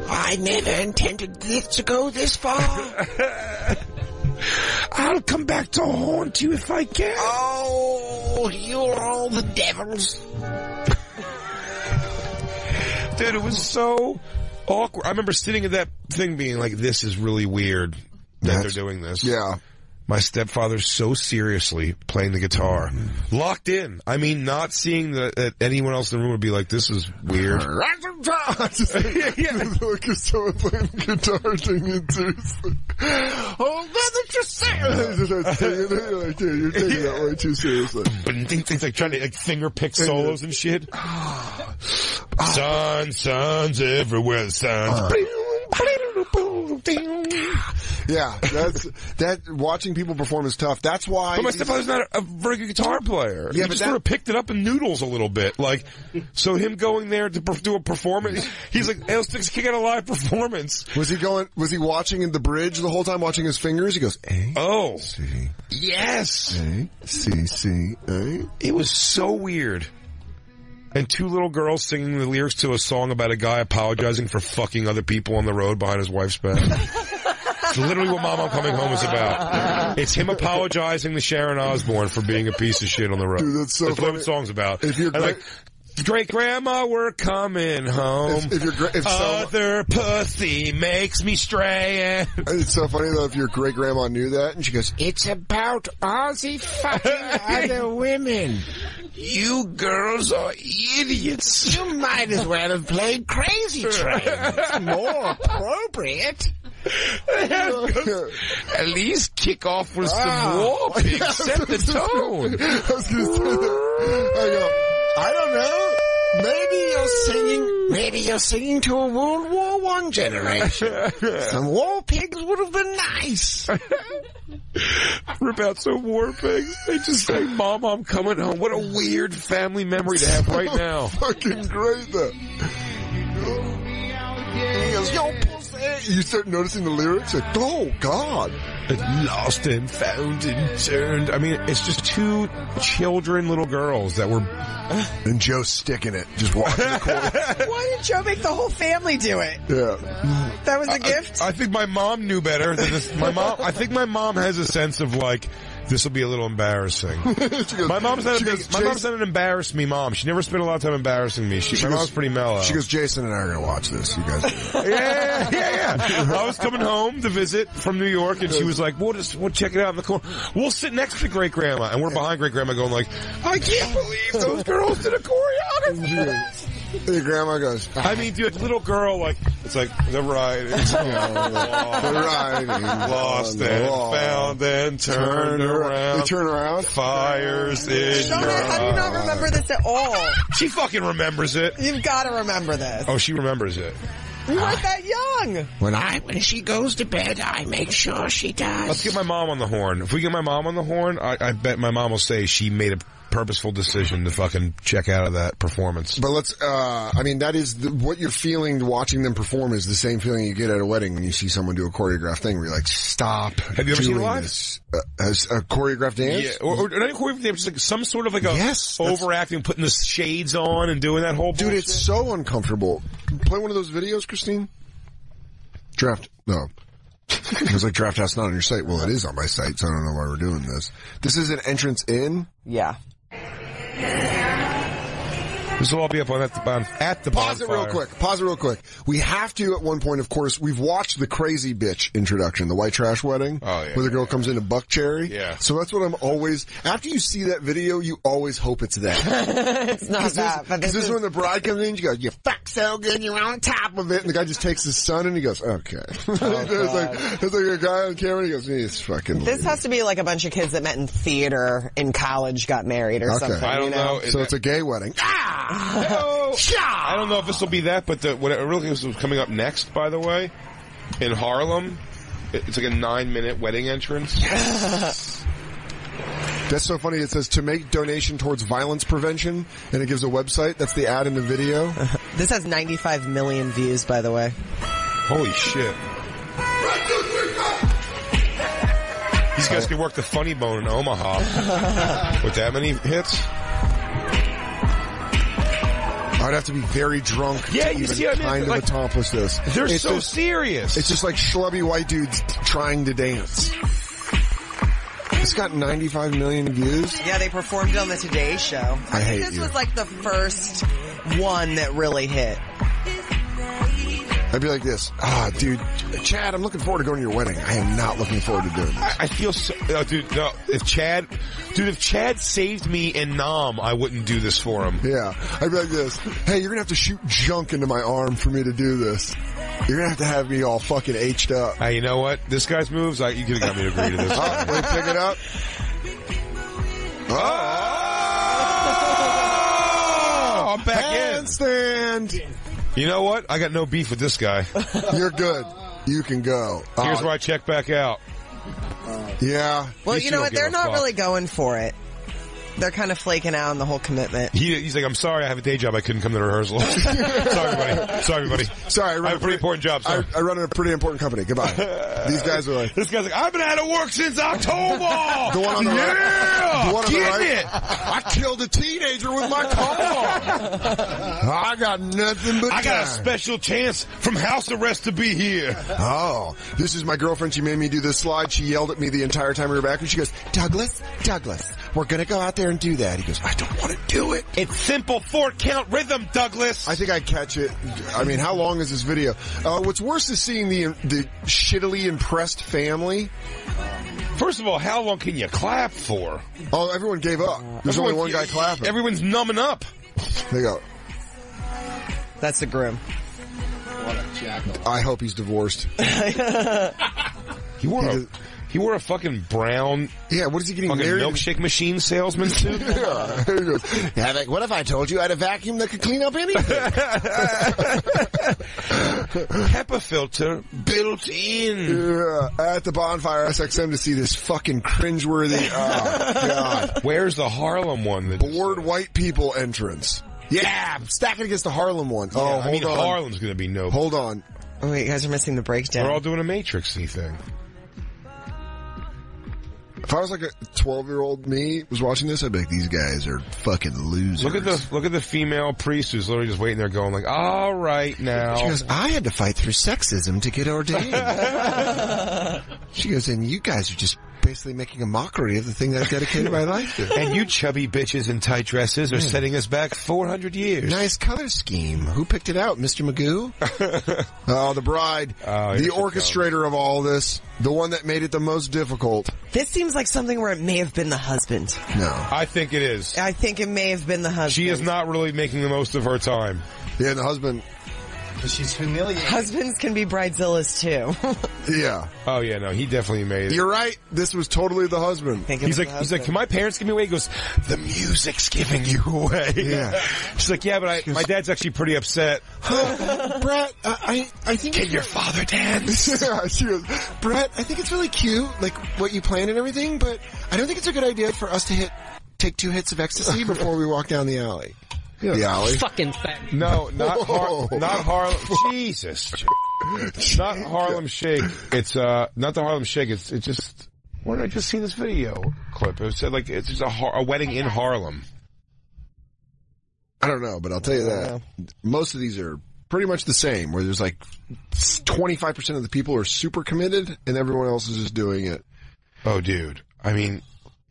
I never intended this to go this far. [LAUGHS] I'll come back to haunt you if I can. oh, you're all the devils. Dude, it was so awkward. I remember sitting at that thing being like, this is really weird that That's- they're doing this. yeah. My stepfather so seriously playing the guitar. Mm-hmm. Locked in. I mean, not seeing that anyone else in the room would be like, this is weird. [LAUGHS] Just like, [LAUGHS] [LAUGHS] look at someone playing the guitar taking it seriously. Oh, that's just saying. You're taking that way too seriously. But things, things like trying to like finger pick uh, solos and shit. [SIGHS] Sun, suns everywhere, suns. Uh. Yeah, that's that. Watching people perform is tough. That's why. But my stepfather's not a, a very good guitar player. Yeah, he just that- sort of picked it up in noodles a little bit. Like, so him going there to per- do a performance, he's like, hey, let's kick out a live performance. Was he going? Was he watching in the bridge the whole time, watching his fingers? He goes, A, Oh, C, yes. A, C, C, A. It was so weird. And two little girls singing the lyrics to a song about a guy apologizing for fucking other people on the road behind his wife's back. It's literally what Mom I'm Coming Home is about. It's him apologizing to Sharon Osbourne for being a piece of shit on the road. Dude, that's so what funny. the song's about. If you're And like, great grandma, we're coming home. If- if you're if so- Other pussy makes me stray. It's so funny though if your great grandma knew that, and she goes, It's about Ozzy fucking [LAUGHS] other women. You girls are idiots. You might as well have played Crazy Train. It's more [LAUGHS] appropriate. [LAUGHS] At least kick off with some Ah. war pigs. [LAUGHS] Set the tone. I was say that. I go, I don't know. Maybe singing. Maybe you're singing to a World War One generation. [LAUGHS] Some war pigs would have been nice. Rip out some war pigs. They just say, Mom, I'm coming home. What a weird family memory to have right now. [LAUGHS] fucking great though. He goes, yo, pussy. You start noticing the lyrics, like, oh god. Lost and found and turned. I mean, it's just two children, little girls that were. [LAUGHS] And Joe's sticking it, just walking the corner. [LAUGHS] Why did Joe make the whole family do it? Yeah. That was a gift? I think my mom knew better than this. My mom, I think my mom has a sense of like, this will be a little embarrassing. [LAUGHS] Goes- My mom's not a she big, goes, my mom's not an embarrass me mom. She never spent a lot of time embarrassing me. She, She my goes- mom's pretty mellow. She goes, Jason and I are gonna watch this. You guys. yeah, [LAUGHS] yeah, yeah, yeah. I was coming home to visit from New York, and she was like, "We'll just we'll check it out in the corner. We'll sit next to great grandma, and we're behind great grandma, going like, I can't believe those girls did a choreography. Hey, grandma goes, I mean, dude, little girl, like it's like the ride, [LAUGHS] oh, the riding [LAUGHS] lost on the and wall. found and turned around. They turn around. Fires in Shauna, your how do you not remember this at all? She fucking remembers it. You've got to remember this. Oh, she remembers it. You weren't that young. When I when she goes to bed, I make sure she does. Let's get my mom on the horn. If we get my mom on the horn, I, I bet my mom will say she made a purposeful decision to fucking check out of that performance. But let's, uh, I mean, that is the, what you're feeling watching them perform is the same feeling you get at a wedding when you see someone do a choreographed thing where you're like, stop. Have you ever seen it live? This. Uh, as a choreographed dance? Yeah, or, or not even choreography, just like some sort of like a Yes, that's- overacting, putting the shades on and doing that whole Dude, bullshit. it's so uncomfortable. Play one of those videos, Christine. Draft. No. [LAUGHS] it was like Draft House not on your site. Well, it is on my site, so I don't know why we're doing this. This is an entrance in. Yeah. Yeah. This will all be up on at the, bon- at the Pause it real quick. Pause it real quick. We have to, at one point, of course, we've watched the crazy bitch introduction, the white trash wedding. Oh, yeah. Where the girl comes in a buck cherry. Yeah. So that's what I'm always, after you see that video, you always hope it's that. [LAUGHS] It's not that, but Because this this is, is when the bride comes in, she goes, you fuck so good, you're on top of it. And the guy just takes his son and he goes, okay. [LAUGHS] Oh, it's like, it's like a guy on camera and he goes, he's fucking. this has to be like a bunch of kids that met in theater in college got married or Okay. something. I don't you know? know. so it's a gay wedding. Ah! [LAUGHS] I don't know if this will be that, but the, what I really think this is coming up next, by the way, in Harlem. It's like a nine-minute wedding entrance. [LAUGHS] That's so funny. It says to make donation towards violence prevention and it gives a website. That's the ad in the video. [LAUGHS] This has 95 million views, by the way. Holy shit! These guys could work the funny bone in Omaha with that many hits. I'd have to be very drunk Yeah, to you even see what I mean? kind Like, of accomplish this. They're It's so just- serious. It's just like schlubby white dudes trying to dance. It's got 95 million views. Yeah, they performed it on the Today Show. I, I think hate this you. was like the first one that really hit. I'd be like this. Ah, dude, Chad, I'm looking forward to going to your wedding. I am not looking forward to doing this. I feel so, oh, dude. No, if Chad, dude, if Chad saved me in Nam, I wouldn't do this for him. Yeah, I'd be like this. Hey, you're gonna have to shoot junk into my arm for me to do this. You're gonna have to have me all fucking H'd up. Hey, you know what? This guy's moves, I, you could have got me to agree to this. [LAUGHS] Oh, me pick it up. Oh, [LAUGHS] I'm back in. Handstand. You know what? I got no beef with this guy. [LAUGHS] You're good. you can go. Here's Uh, where I check back out. yeah. Well, you you know what? They're not fuck. really going for it. They're kind of flaking out on the whole commitment. He, he's like, I'm sorry, I have a day job. I couldn't come to the rehearsal. [LAUGHS] sorry, everybody. Sorry, everybody. Sorry, I, I run have a pretty important job. I, Sorry. I run a pretty important company. Goodbye. [LAUGHS] These guys are like This guy's like, I've been out of work since October. [LAUGHS] the one on the yeah, right. The one on the get right. it. I killed a teenager with my car. I got nothing but I got a special chance from house arrest to be here. Oh, this is my girlfriend. She made me do this slide. She yelled at me the entire time we were back, and she goes, "Douglas, Douglas, we're gonna go out there and do that." He goes, "I don't want to do it." It's simple four count rhythm, Douglas. I think I catch it. I mean, how long is this video? Uh, what's worse is seeing the the shittily impressed family. First of all, how long can you clap for? Oh, everyone gave up. There's only one guy clapping. Everyone's numbing up. They go. That's the groom. I hope he's divorced. [LAUGHS] He wore a he wore a fucking brown Yeah, what is he getting fucking married? milkshake machine salesman [LAUGHS] suit. Yeah. Yeah, like, what if I told you I had a vacuum that could clean up anything? [LAUGHS] HEPA filter built in. yeah, at the bonfire SXM to see this fucking cringeworthy. Oh god, Where's the Harlem one? That bored white people entrance. Yeah, stacking against the Harlem one. Oh, I hold mean, on. Harlem's gonna be no. Hold on. Oh, wait, you guys are missing the breakdown. We're all doing a Matrixy thing. If I was like a 12 year old me was watching this, I'd be like, these guys are fucking losers. Look at the look at the female priest who's literally just waiting there, going like, "All right now." She goes, I had to fight through sexism to get ordained. [LAUGHS] she goes, and you guys are just basically making a mockery of the thing that I've dedicated my life to. and you chubby bitches in tight dresses are setting us back 400 years. Nice color scheme. Who picked it out, Mr. Magoo? [LAUGHS] oh, the bride, Oh, the here she orchestrator of all this, the one that made it the most difficult. This seems like something where it may have been the husband. No. I think it is. I think it may have been the husband. She is not really making the most of her time. Yeah, and the husband, She's humiliated. Husbands can be bridezillas too. [LAUGHS] yeah. Oh yeah, no, he definitely made it. You're right. This was totally the husband. Think it He's like, the he's like, can my parents give me away? He goes, the music's giving you away. Yeah. She's like, yeah, but I, my dad's actually pretty upset. [LAUGHS] Brett, I, I, I think Can your father dance? [LAUGHS] Yeah, she goes, Brett, I think it's really cute, like what you plan and everything, but I don't think it's a good idea for us to hit, take two hits of ecstasy before we walk down the alley. The alley. Fucking fat. No, not Har- not Harlem. Jesus, not Harlem Shake. It's uh, not the Harlem Shake. It's it just. Where did I just see this video clip? It said like it's just a, Har- a wedding in Harlem. I don't know, but I'll tell you that most of these are pretty much the same, where there's like 25% of the people are super committed and everyone else is just doing it. Oh, dude. I mean,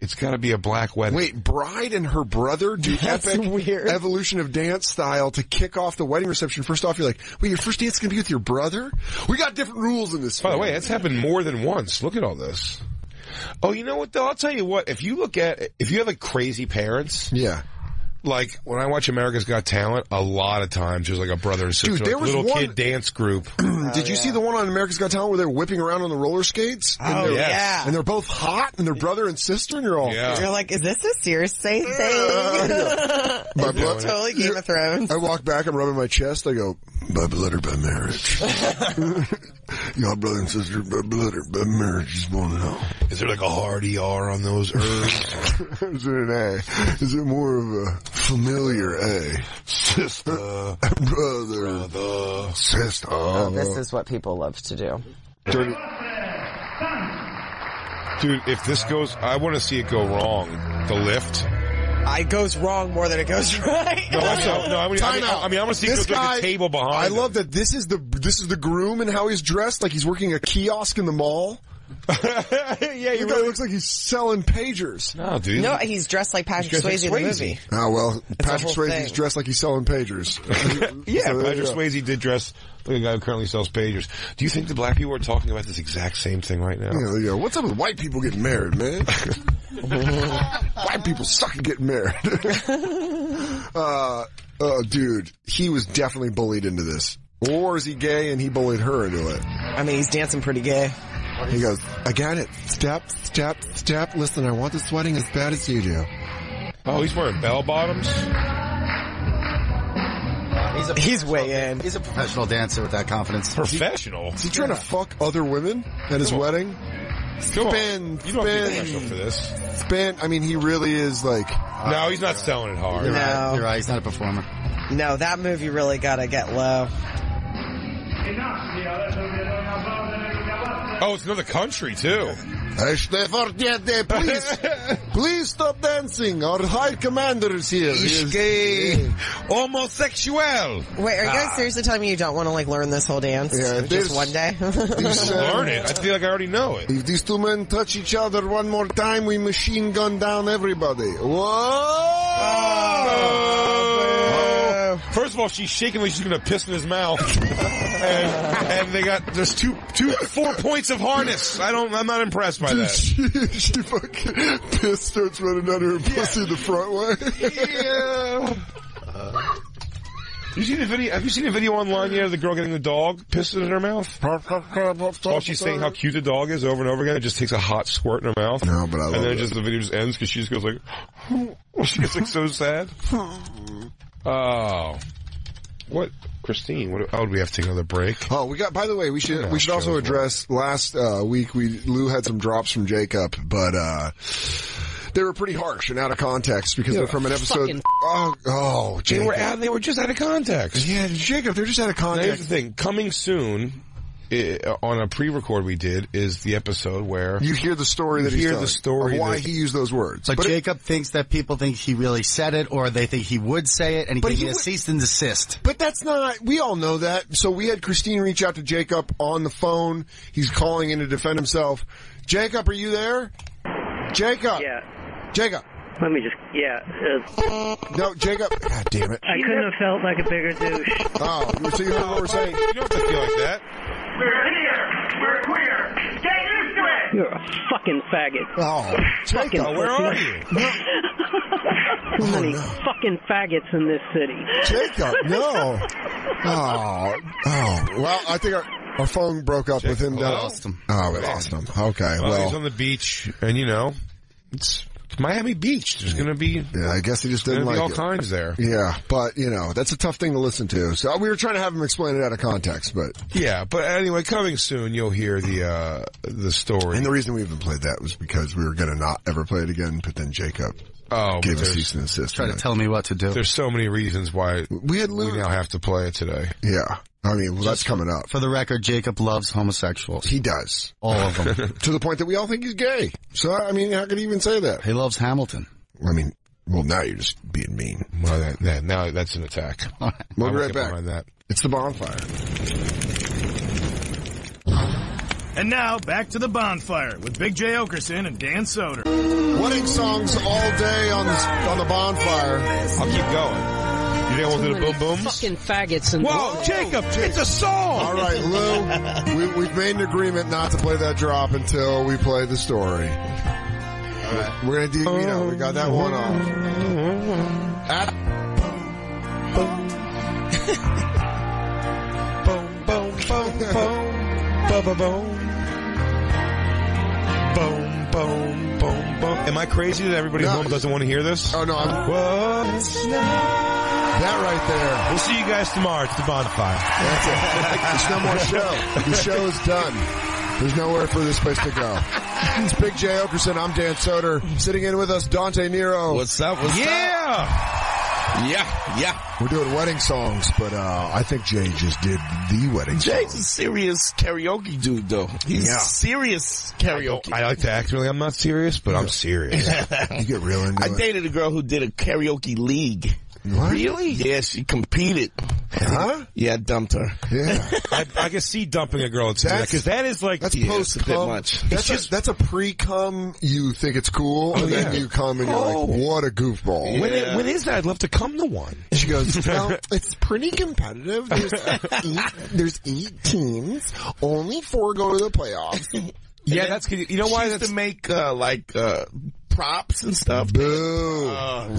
it's got to be a black wedding. Wait, bride and her brother do That's epic weird. evolution of dance style to kick off the wedding reception. First off, you're like, wait, your first dance is going to be with your brother? We got different rules in this. By the way, family. that's happened more than once. Look at all this. Oh, you know what though? I'll tell you what. If you look at, if you have like crazy parents, yeah. Like when I watch America's Got Talent, a lot of times there's like a brother and sister, Dude, there like, was little one- kid dance group. [CLEARS THROAT] Did you see the one on America's Got Talent where they're whipping around on the roller skates? And Oh, they're- yeah. And they're both hot and they're brother and sister and you're all, Yeah. You're like, is this a serious thing? [LAUGHS] my blood. totally Game of Thrones. I walk back, I'm rubbing my chest, I go, by blood or by marriage? [LAUGHS] Y'all brother and sister, by blood or by marriage, just want to know. Is there like a hard ER on those herbs? [LAUGHS] Is it an A? Is it more of a familiar A? Sister, uh, Brother, the sister. Oh, this is what people love to do. Dirty. dude. If this goes, I want to see it go wrong. The lift. It goes wrong more than it goes [LAUGHS] right. No, I no, no. I mean, I Time mean, out. I, mean, I want to see it This go like guy- the table behind. I him. love that this is the this is the groom and how he's dressed, like he's working a kiosk in the mall. [LAUGHS] yeah, The you guy really. looks like he's selling pagers. No, dude. No, he's dressed like Patrick He's Swayze dressed in like the Swayze. movie. Oh well, Patrick whole Swayze's thing. dressed like he's selling pagers. [LAUGHS] yeah, So there Patrick go. Swayze did dress like a guy who currently sells pagers. Do you think the black people are talking about this exact same thing right now? Yeah, yeah. What's up with white people getting married, man? [LAUGHS] white people suck at getting married. uh, oh, dude, he was definitely bullied into this. Or is he gay and he bullied her into it? I mean, he's dancing pretty gay. He goes, I got it. Step, step, step. Listen, I want the sweating as bad as you do. Oh, he's wearing bell bottoms. He's, a He's way in. He's a professional dancer with that confidence. Professional. Is he trying to fuck other women at his wedding? Come on. Spin, You don't have to be spin, for this. spin. I mean, he really is like. No, he's not selling it hard. You're No. right. You're right. He's not a performer. No, that move you really gotta get low. Oh, it's another country too. Please, [LAUGHS] please stop dancing. Our high commander is here. He is- gay. Homosexual. Wait, are you guys seriously telling me you don't want to like learn this whole dance? Yeah, just there's- one day. [LAUGHS] These, uh, Learn it. I feel like I already know it. If these two men touch each other one more time, we machine gun down everybody. Whoa! First of all, she's shaking like she's gonna piss in his mouth, [LAUGHS] and, and they got there's two two four points of harness. I don't. I'm not impressed by that. she, [LAUGHS] she fucking piss starts running down her pussy the front way. Yeah. You seen a video? Have you seen a video online yet of the girl getting the dog pissed in her mouth? While she's saying how cute the dog is over and over again, it just takes a hot squirt in her mouth. No, but I love And then it. just the video just ends because she just goes like, [LAUGHS] she gets like so sad. Oh, what, Christine? What? Oh, do we have to take another break? Oh, we got. By the way, we should we should also for address last uh, week. We Lou had some drops from Jacob, but uh, they were pretty harsh and out of context because they're from an episode. fucking- Oh, oh, They Jacob. were out. They were just out of context. yeah, Jacob. They're just out of Now, here's context. the thing. Coming soon, i on a pre-record we did, is the episode where You hear the story that he's hear telling the story of why that- he used those words. But, But it- Jacob thinks that people think he really said it, or they think he would say it, and he But can he get a cease and desist. But that's not, we all know that. So we had Christine reach out to Jacob on the phone. He's calling in to defend himself. Jacob, are you there? Jacob. Yeah. Jacob. Let me just, yeah. Uh, No, Jacob. God damn it. I couldn't have felt like a bigger douche. Oh, so you heard what we're saying? you don't have to feel like that. We're here. We're queer. Get used to it. You're a fucking faggot. Oh, Fucking Jacob. Where are you? Too many oh, fucking faggots in this city. Jacob, no. [LAUGHS] Oh, oh. Well, I think our, our phone broke up with him down. lost him. Oh, we lost him. Okay, Well, he's on the beach, and you know, it's, it's Miami Beach. There's going to be, Yeah, I guess he just didn't be all it. kinds there. Yeah, but you know, that's a tough thing to listen to. So we were trying to have him explain it out of context, but Yeah, but anyway, coming soon, you'll hear the uh the story. and the reason we even played that was because we were going to not ever play it again. But then Jacob oh, but gave us there's, cease and desist. Try to tell me what to do. there's so many reasons why We had we now have to play it today. Yeah, I mean, well, that's coming up. For the record, Jacob loves homosexuals. He does All of them. [LAUGHS] to the point that we all think he's gay. So I mean, how could he even say that? he loves Hamilton. I mean, well, now you're just being mean. Well, that, that, now that's an attack. [LAUGHS] We'll be right back. behind That. It's the bonfire. And now, back to the bonfire with Big Jay Oakerson and Dan Soder. Wedding songs all day on the on the bonfire. I'll keep going. You think I won't do the boom booms? Fucking faggots and. Whoa, Jacob, it's a song. All right, Lou, [LAUGHS] we, we've made an agreement not to play that drop until we play the story. All right, we're gonna do. You know, we got that one off. At [LAUGHS] Boom, boom, boom, boom, boom, boom, boom. Boom, boom, boom, boom. Am I crazy that everybody No. home doesn't want to hear this? oh no, I'm, Whoa. that right there. We'll see you guys tomorrow at the bonfire. That's it. There's no more show. The show is done. There's nowhere for this place to go. It's Big Jay Oakerson. I'm Dan Soder. Sitting in with us, Dante Nero. What's up? What's up? Yeah! up? Yeah, yeah. We're doing wedding songs, but uh, I think Jay just did the wedding Jay's song. a serious karaoke dude, though. He's Yeah. serious karaoke. I like to act really I'm not serious, but I'm serious. [LAUGHS] You get real into I it. dated a girl who did a karaoke league. What? Really? Yeah, she competed. Huh? Yeah, dumped her. Yeah. [LAUGHS] I, I can see dumping a girl into that because that is like That's Yeah, post it's a bit cum. much. That's a, that's a pre cum. You think it's cool, and then you come and you're Oh. like, "What a goofball!" when, it, when is that? I'd love to come to one. She goes, [LAUGHS] "Well, it's pretty competitive. There's eight, [LAUGHS] there's eight teams. Only four go to the playoffs." Yeah, that's good. You know why She used that's to make uh, like uh, props and stuff. Boo.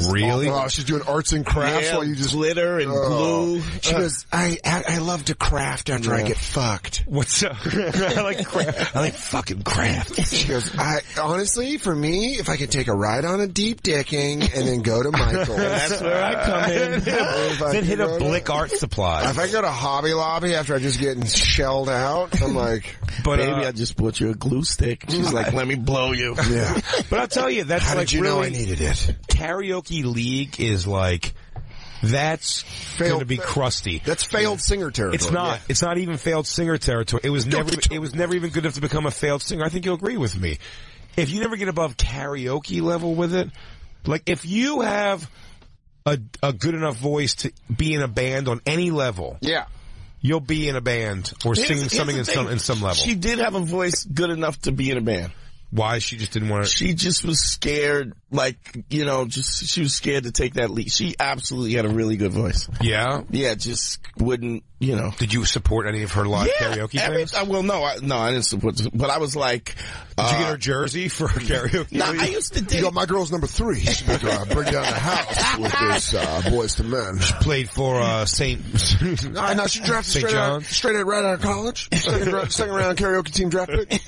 Really? Oh, she's doing arts and crafts Yeah, while you just glitter and Oh. glue. She Uh, goes, I, I, I love to craft after I get fucked. What's up? [LAUGHS] I like craft. [LAUGHS] I like fucking craft. She goes, I, honestly, for me, if I could take a ride on a deep dicking and then go to [LAUGHS] Michael's. that's where I come in. Then hit a to- Blick Art Supply. If I go to Hobby Lobby after I just getting shelled out, I'm like, But Maybe uh, I just bought you a glue stick. She's like, let me blow you. yeah. but I'll tell you, that's How like did you really know I needed it? karaoke league is like that's going to be crusty. That's failed singer territory. It's not. It's not even failed singer territory. It was never. It was never even good enough to become a failed singer. I think you'll agree with me. If you never get above karaoke level with it, like if you have a a good enough voice to be in a band on any level, Yeah. you'll be in a band or Here's- singing here's something in some in some level. She did have a voice good enough to be in a band. Why she just didn't want to? She just was scared, like, you know, just, she was scared to take that leap. She absolutely had a really good voice. Yeah. Yeah, just wouldn't, you know. Did you support any of her live karaoke every- things? uh, well, no, I, no, I didn't support, but I was like, Did you get uh, her jersey for her karaoke? No, I used to You date. my girl's number three. She better uh, bring down the house with this uh, Boyz II Men. She played for uh, Saint. [LAUGHS] I know she drafted St. straight out, straight out right out of college. Second, second round karaoke team draft pick.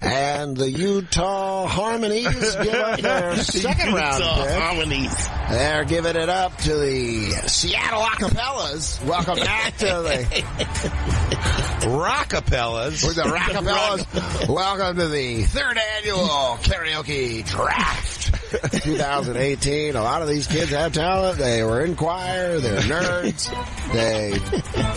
And the Utah Harmonies their [LAUGHS] second round pick. harmonies. They're giving it up to the Seattle Acapellas. Welcome back to the [LAUGHS] Rockapellas. with the [LAUGHS] Rockapellas. Welcome to the third annual karaoke draft. 2018. A lot of these kids have talent. They were in choir. They're nerds. They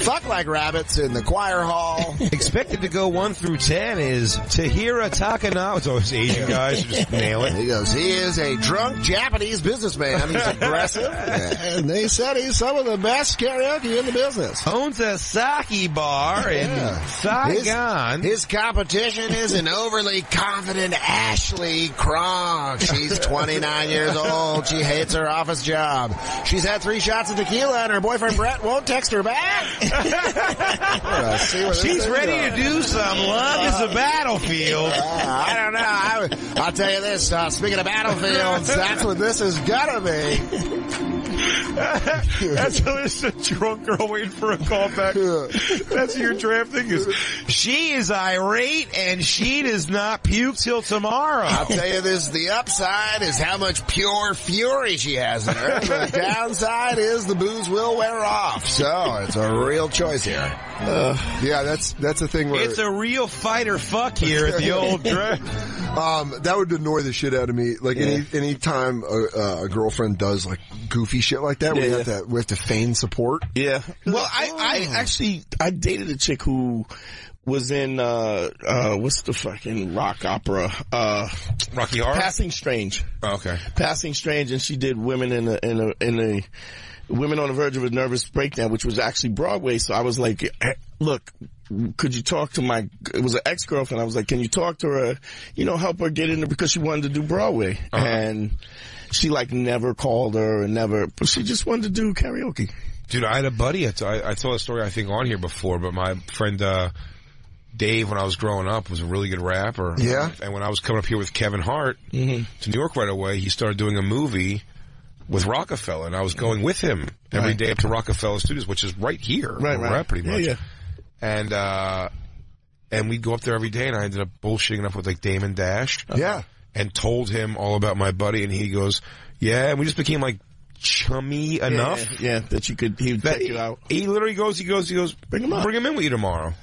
fuck like rabbits in the choir hall. Expected to go one through ten is Tahira Takanawa. It's always Asian guys just nail it. He goes, he is a drunk Japanese businessman. He's aggressive. [LAUGHS] and they said he's some of the best karaoke in the business. Owns a sake bar in Saigon. His, his competition is an overly confident Ashley Kronk. She's [LAUGHS] 29 years old. She hates her office job. She's had three shots of tequila and her boyfriend Brett won't text her back. [LAUGHS] She's ready to do some love is a battlefield. Uh, I don't know. I, I'll tell you this. Uh, speaking of battlefields, that's what this is gonna be. [LAUGHS] That's there's a drunk girl waiting for a call back. That's your drafting is. She is irate and she does not puke till tomorrow. I'll tell you this, the upside is how much pure fury she has in her. The downside is the booze will wear off. So it's a real choice here. Yeah, that's that's a thing where It's a real fighter fuck here at the old [LAUGHS] draft. Um, that would annoy the shit out of me. Like any any time a, a girlfriend does like goofy shit like that, we Yeah, have to we have to feign support. Yeah. Well, I, I actually, I dated a chick who was in, uh, uh, what's the fucking rock opera? Uh, Rocky Horror. Passing Strange. Oh, okay. Passing Strange, and she did Women in a, in a, in a, Women on the Verge of a Nervous Breakdown, which was actually Broadway. So I was like, "Hey, look, could you talk to my, it was an ex-girlfriend. I was like, can you talk to her, you know, help her get in there because she wanted to do Broadway. And she like never called her and never, but she just wanted to do karaoke. Dude, I had a buddy. I told a story I think on here before, but my friend uh, Dave, when I was growing up, was a really good rapper. Yeah. And when I was coming up here with Kevin Hart to New York right away, he started doing a movie with Rockefeller, and I was going with him every Right. day up to Rockefeller Studios, which is right here, Right, where we're right. at pretty Yeah, much. yeah. And uh, and we'd go up there every day, and I ended up bullshitting enough with like Damon Dash. Yeah. And told him all about my buddy, and he goes, "Yeah," and we just became like chummy enough. Yeah, yeah, that you could, he would That take you out. He literally goes, he goes, he goes, bring him up. Bring him in with you tomorrow.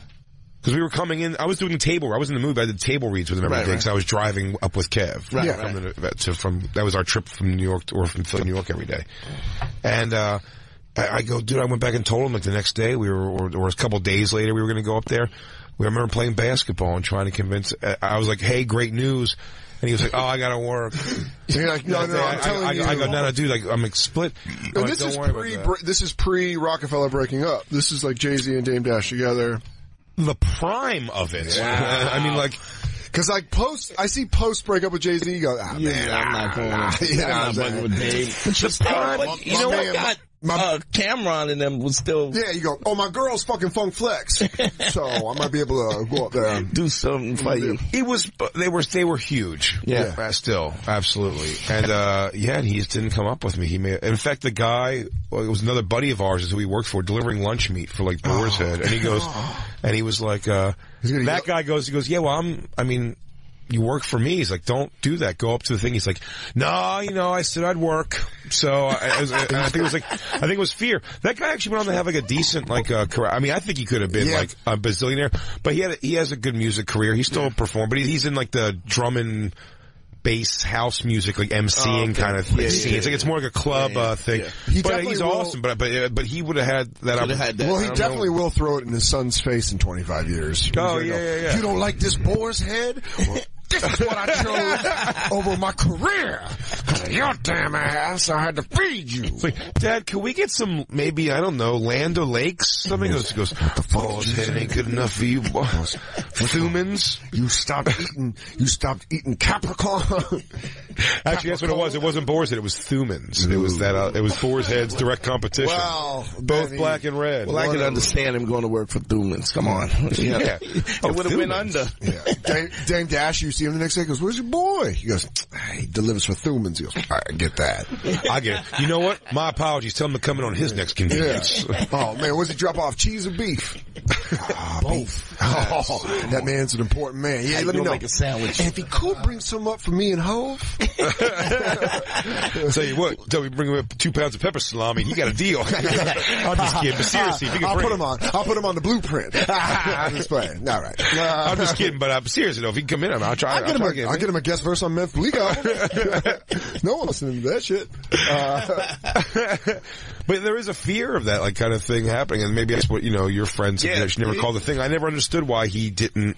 Because we were coming in, I was doing the table, I was in the movie, I did table reads with him every Right, day right. because I was driving up with Kev. Right, from, right. the- to, from, that was our trip from New York, to, or from Philly, New York every day. And, uh, I, I go, dude, I went back and told him like the next day, we were, or, or a couple days later, we were going to go up there. We I remember playing basketball and trying to convince, uh, I was like, hey, great news. And he was like, oh, I gotta work. [LAUGHS] So you're like, no, no, I'm I, telling I, you. I, go, no, no, dude, like, I'm like split. Like, this is pre this is pre Rockefeller breaking up. This is like Jay Z and Dame Dash together. The prime of it. [LAUGHS] I mean, like, Cause like post, I see post break up with Jay Z. You go, ah, man, I'm not going. [LAUGHS] ah, I'm yeah, not exactly. bugging with Dave. [LAUGHS] the prime, you know what got uh, Cameron and them was still Yeah, you go, oh, my girl's fucking Funk Flex. [LAUGHS] so I might be able to go up there and do something for you. He was, they were, they were huge. Yeah. Uh, still, absolutely. And, uh, yeah, he just didn't come up with me. He may, in fact, the guy, well, it was another buddy of ours who he worked for, delivering lunch meat for like Boar's Head. And he goes, and he was like, uh, that guy goes, he goes, yeah, well, I'm, I mean, you work for me. He's like, don't do that. Go up to the thing. He's like, no, you know, I said I'd work. So I, I, was, I think it was like, I think it was fear. That guy actually went on to have like a decent, like, uh, career. I mean, I think he could have been Yeah. like a bazillionaire, but he had, a, he has a good music career. He still performed, but he, he's in like the drumming, bass house music, like MCing Oh, okay. kind of thing. Yeah, scene. yeah, it's like, it's more like a club, Yeah, yeah, uh, thing. yeah. He But definitely he's will- awesome, but, but, uh, but he would have had that. Coulda had that. Well, he don't know. definitely will throw it in his son's face in 25 years. Oh, yeah, yeah, yeah. You don't like this boar's head? Well, this is what I [LAUGHS] chose over my career. your damn ass, I had to feed you. It's like, Dad, can we get some, maybe, I don't know, Land O'Lakes? Something goes, he goes, oh, head ain't good enough for you, boss. Thumann's? You stopped eating, you stopped eating Capricorn. [LAUGHS] Actually, that's what it was. It wasn't Boar's Head, it was Thumann's. It was that, uh, it was Boar's Head's direct competition. Well, Both black and red. Well, I can understand him going to work for Thumann's. Come on. [LAUGHS] Yeah. It Oh, would have went under. Yeah. Dame, Dame Dash, you see him the next day, goes, where's your boy? He goes, he delivers for Thumann's. He goes, I get that. I get it. You know what? My apologies. Tell him to come in on his next convenience. Yeah. Oh man, what's he drop off? Cheese or beef? Ah, beef. [LAUGHS] Oh, that man's an important man. Yeah, How let me know. make a sandwich? And if he could bring some up for me and Hove. [LAUGHS] Tell you what, tell me bring him up two pounds of pepper salami. He got a deal. [LAUGHS] I'm just kidding, but seriously, if you can I'll put him on. I'll put him on the blueprint. I'm just playing. All right. I'm just kidding, but I'm serious though. If he can come in, I'll try. I'll get, him try a, to I'll get him a guest verse on Meth Bleak album. no one listening to that shit. Uh, [LAUGHS] but there is a fear of that like kind of thing happening, and maybe that's what you know your friends Yeah. yeah. never called the thing. I never understood why he didn't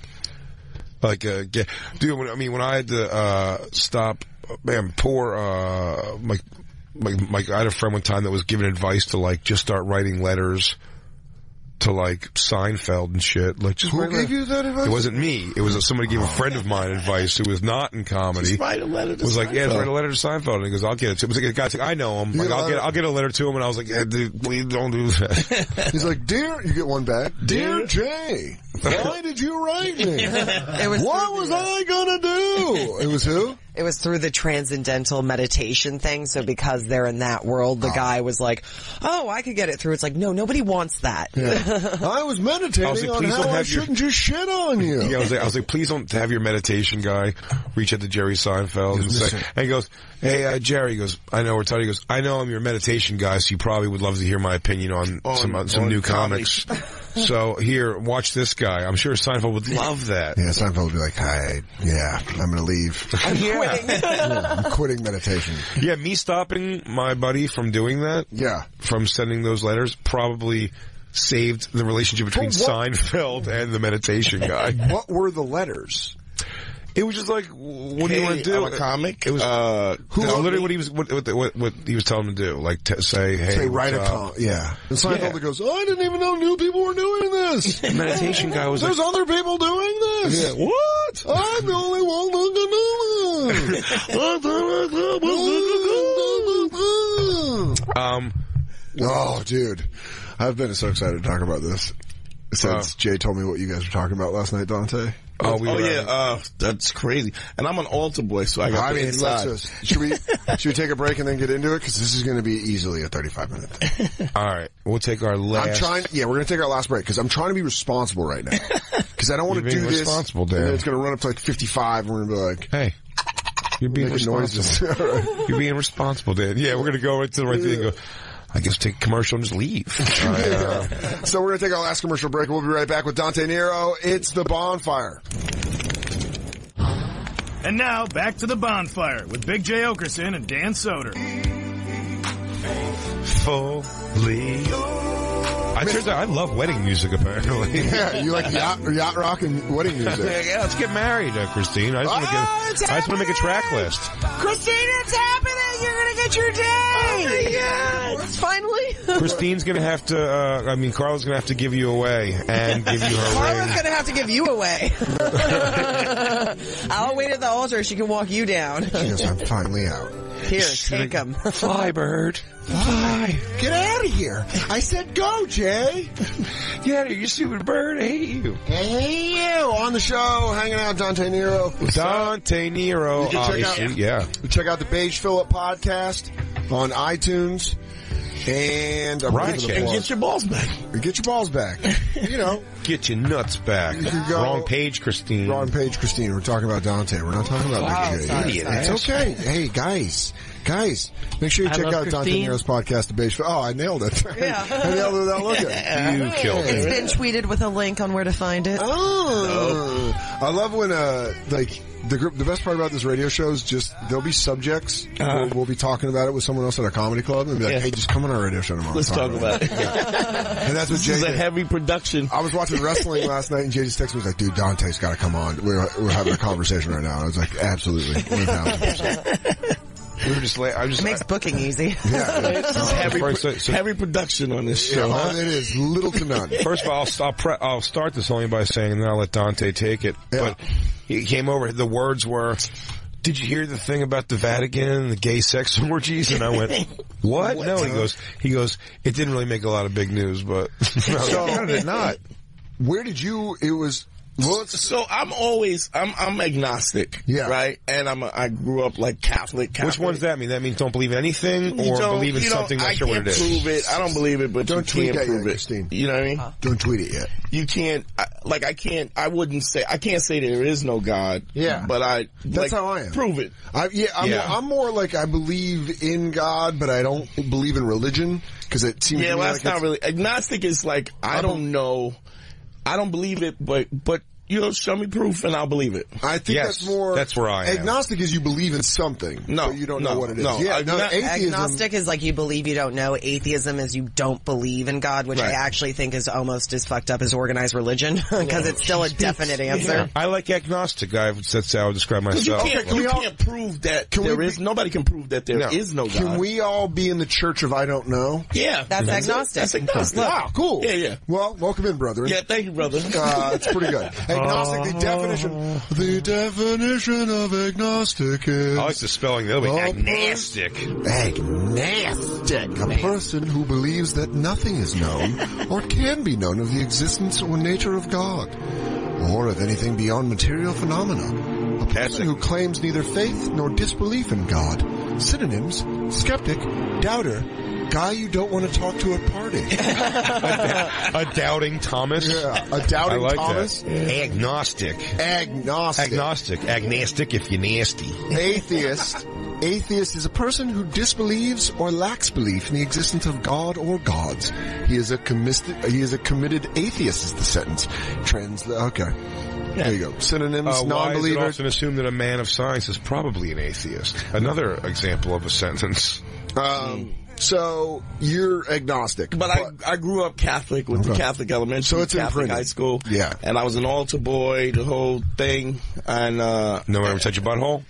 like uh, get. Dude, when, I mean, when I had to uh, stop, man, poor uh, my. My, my, I had a friend one time that was giving advice to like just start writing letters to like Seinfeld and shit. Like, just Who gave letter- you that advice? It wasn't me. It was somebody gave a friend of mine advice who was not in comedy. Just write a letter to was like, yeah, Seinfeld. write a letter to Seinfeld. And he goes, I'll get it to him. It was like a guy, like, I know him. You Like, get a I'll get. I'll get a letter to him. And I was like, yeah, dude, please don't do that. [LAUGHS] he's like, dear, you get one back. Dear, Dear- Jay, why did you write me? [LAUGHS] It was what was I gonna do? It was who? It was through the transcendental meditation thing. So because they're in that world, the guy was like, "Oh, I could get it through." It's like, no, nobody wants that. [LAUGHS] I was meditating I was like, on please how I your- shouldn't just shit on you. [LAUGHS] yeah, I was like, I was like, please don't have your meditation guy reach out to Jerry Seinfeld and say, and he goes, hey, uh, Jerry he goes, I know we're talking. He goes, I know I'm your meditation guy, so you probably would love to hear my opinion on, On- some, uh, some on new comedy. comics. [LAUGHS] so here, watch this guy. I'm sure Seinfeld would love that. Yeah, Seinfeld would be like, "Hi, yeah, I'm gonna leave. [LAUGHS] I'm yeah. [LAUGHS] I'm quitting meditation." Yeah, me stopping my buddy from doing that, Yeah. from sending those letters, probably saved the relationship between what- Seinfeld and the meditation guy. What were the letters? It was just like, what do you want to do? I'm a comic. It was uh, who literally me- what he was what, what, what, what he was telling him to do, like to say, hey, Say, write a up? com. Yeah. And Seinfeld Yeah. goes, oh, I didn't even know new people were doing this. The [LAUGHS] meditation guy was There's like, other people doing this. Yeah, what? I'm the only one who can do [LAUGHS] Um, Oh, dude. I've been so excited to talk about this since Uh, Jay told me what you guys were talking about last night, Dante. Oh, we oh yeah, uh, that's crazy. And I'm an altar boy, so I got I mean, let's should we, [LAUGHS] should we take a break and then get into it? Cause this is going to be easily a 35 minute thing. [LAUGHS] all right, we'll take our last. I'm trying, yeah, we're going to take our last break because I'm trying to be responsible right now. [LAUGHS] Cause I don't want to do this. responsible, Dan. it's going to run up to like 55 and we're going to be like, Hey, you're being responsible. noises. All right. You're being responsible, Dan. Yeah, we're gonna go right to the right thing and go. I guess take a commercial and just leave. [LAUGHS] I, uh, So we're going to take our last commercial break. We'll be right back with Dante Nero. It's the bonfire. And now, back to the bonfire with Big Jay Oakerson and Dan Soder. fully. I turns out I love wedding music. Apparently, [LAUGHS] Yeah, you like [LAUGHS] yacht, yacht rock and wedding music. yeah, let's get married, uh, Christine. I just want to Oh, get. I just want to make a track list. Christine, it's happening! You're gonna get your day! Oh my god! Finally! [LAUGHS] Christine's gonna have to. Uh, I mean, Carla's gonna have to give you away and give you her Carla's ring. gonna have to give you away. I'll wait at the altar. She can walk you down. She goes, I'm finally out. Here, take him. [LAUGHS] Fly, bird. Fly. Get out of here. I said go, Jay. Get out of here, you stupid bird. I hate you. Hey, you. On the show, hanging out, Dante Nero. Dante Nero, You can check obviously, out, yeah. Check out the Beige Phillip podcast on iTunes. And I'm Right, giving Jay. And get your balls back. Get your balls back. You know, [LAUGHS] Get your nuts back. You go- Wrong page, Christine. wrong page, Christine. We're talking about Dante. We're not talking about Oh, Big Jay. sorry, Idiot. It's okay. Hey, guys. Guys, make sure you I check love out Dante Nero's podcast, The Beige Phillip. Oh, I nailed it. [LAUGHS] Yeah. I nailed it without looking. You killed It's It's been tweeted with a link on where to find it. Oh. I love when, uh, like, the group, the best part about this radio show is just, there'll be subjects, uh-huh. we'll, we'll be talking about it with someone else at a comedy club, and be like, Yeah. hey, just come on our radio show tomorrow. Let's talk about it. [LAUGHS] And that's what This Jay is a did. heavy production. I was watching wrestling last night, and Jay just texted me, was like, dude, Dante's gotta come on. We're, we're having a conversation right now. And I was like, absolutely. 1000%. [LAUGHS] We were just la- I was It just, makes booking [LAUGHS] easy. Yeah. [LAUGHS] This is heavy, Right, so- so- heavy production on this show. well, huh? it is little to none. [LAUGHS] First of all, I'll, I'll, pre- I'll start this only by saying, and then I'll let Dante take it. Yeah. But he came over. The words were, "Did you hear the thing about the Vatican and the gay sex orgies?" And I went, "What? No." He goes, "He goes. It didn't really make a lot of big news, but So- how did it not?" Where did you, it was, well, it's, So I'm always I'm I'm agnostic, Yeah. right? And I'm a, I grew up like Catholic. Catholic. Which one's that mean? That means don't believe anything, or don't- believe in you something not I sure what can't it is. prove it. I don't believe it, but Don't you tweet can't that prove yet, it. Christine. You know what I mean? don't tweet it yet. You can't. I, like I can't. I wouldn't say. I can't say there is no God. Yeah. But I. That's like, how I am. Prove it. I, yeah, I'm, Yeah. I'm more like I believe in God, but I don't believe in religion because it seems Yeah, to me well, like that's not it's- really agnostic. Is like I don't know. I don't believe it, but but you know, show me proof and I'll believe it. I think Yes, that's more. that's where I am. Agnostic is you believe in something, No, but you don't no, know what it is. no. Yeah, no, not- atheism. Agnostic is like you believe you don't know. Atheism is you don't believe in God, which Right. I actually think is almost as fucked up as organized religion [LAUGHS] because it's still a [LAUGHS] definite answer. I like agnostic. I, that's how I would describe Because you myself. can't, can you all- can't prove that Can there we is be- nobody can prove that there is No. no, God. Can we all be in the church of I don't know? Yeah, That's it. agnostic. That's agnostic. Wow, cool. Yeah, yeah. Well, welcome in, brother. Yeah, thank you, brother. Uh, it's pretty good. [LAUGHS] Agnostic, the definition, oh. the definition of agnostic is I like the spelling. That'll be Oh, agnostic. agnostic, a person who believes that nothing is known [LAUGHS] or can be known of the existence or nature of God, or of anything beyond material phenomena. A person who claims neither faith nor disbelief in God. Synonyms: skeptic, doubter, guy you don't want to talk to at party. [LAUGHS] A doubting Thomas. Yeah, a doubting like Thomas. that. Agnostic. Agnostic. Agnostic. Agnostic if you're nasty. Atheist. Atheist is a person who disbelieves or lacks belief in the existence of God or gods. He is a committed, he is a committed atheist is the sentence. Transla- okay. There you go. Synonyms, Uh, why is non-believer. often assumed that a man of science is probably an atheist? Another example of a sentence. Um, so you're agnostic. But I, I grew up Catholic with the Catholic elementary, So it's Catholic imprinted. high school. Yeah. And I was an altar boy, the whole thing. And, uh, No one ever touched your butthole?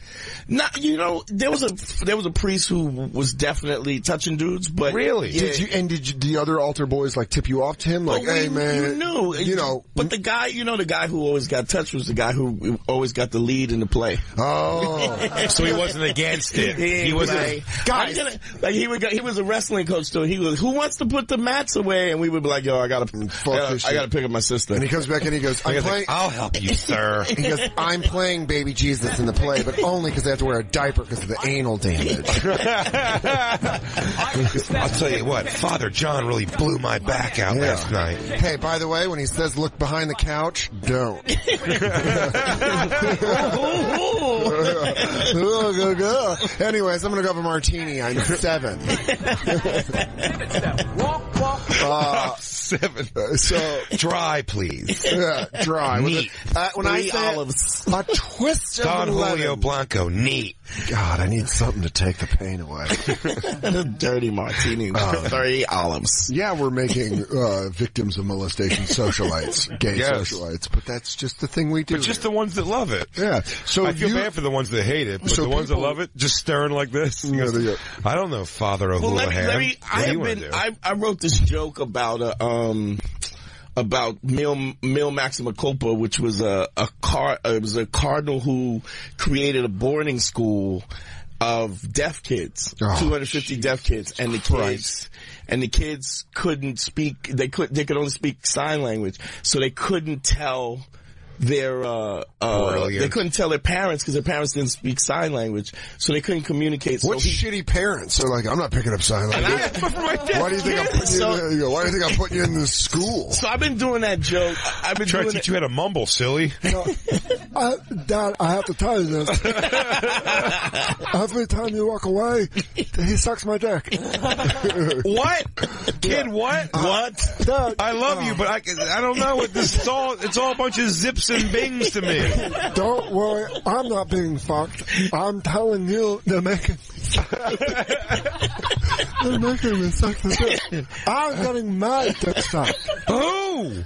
not, you know, there was a, there was a priest who was definitely touching dudes, but. Really? Yeah. Did you, and did you, the other altar boys like tip you off to him? Like, But we- hey man, you knew, you know, But the guy, you know, the guy who always got touched was the guy who always got the lead in the play. oh, So he wasn't against it. [LAUGHS] He wasn't. like, guys, like he would, go, he was a wrestling coach too. He was, who wants to put the mats away? And we would be like, yo, I gotta, I gotta, I gotta pick up my sister. and he comes back and he goes, [LAUGHS] "I'm playing. I'll help you, [LAUGHS] sir. He goes, I'm playing baby Jesus in the play, but only because they have to wear a diaper because of the anal damage. [LAUGHS] I'll tell you what, Father John really blew my back out Yeah. last night. Hey, by the way, when he says look behind the couch, don't. Anyways, I'm gonna go have a martini. I'm seven. Uh, Seven. so, Dry, please. [LAUGHS] yeah, dry. With a- uh, when I Three say it, olives. a twist of Don an Julio. Blanco, neat. God, I need something to take the pain away. [LAUGHS] Dirty martini. Oh. Three olives. Yeah, we're making uh, victims of molestation socialites, gay Yes. socialites, but that's just the thing we do. But just the ones that love it. yeah. So I feel you, bad for the ones that hate it, but So the ones that love it, just staring like this. Yeah, they go- I don't know, Father Well, let O'Houlihan. me, let me, I have been. I, I wrote this joke about a, um, about Mil, Mil Maxima Culpa, which was a, a car, uh, it was a cardinal who created a boarding school of deaf kids, Oh, 250 deaf kids, and the kids, and the kids couldn't speak. They could they could only speak sign language, so they couldn't tell their uh, uh they couldn't tell their parents because their parents didn't speak sign language, so they couldn't communicate. What so he, shitty parents? They're like, I'm not picking up sign language. [LAUGHS] Why do you think I'm putting you? So- in, you know, why do you think I'm putting you in this school? [LAUGHS] so I've been doing that joke. I- I've been trying to teach it. you how to mumble, silly. I, Dad, I have to tell you this. [LAUGHS] Every time you walk away, he sucks my dick. What? Kid, what? What? Dad, I love you, but I, I don't know what this is all, it's all a bunch of zips and bings to me. [LAUGHS] don't worry, I'm not being fucked. I'm telling you, they're making [LAUGHS] they're making me suck the dick. I'm getting my dick sucked. Who?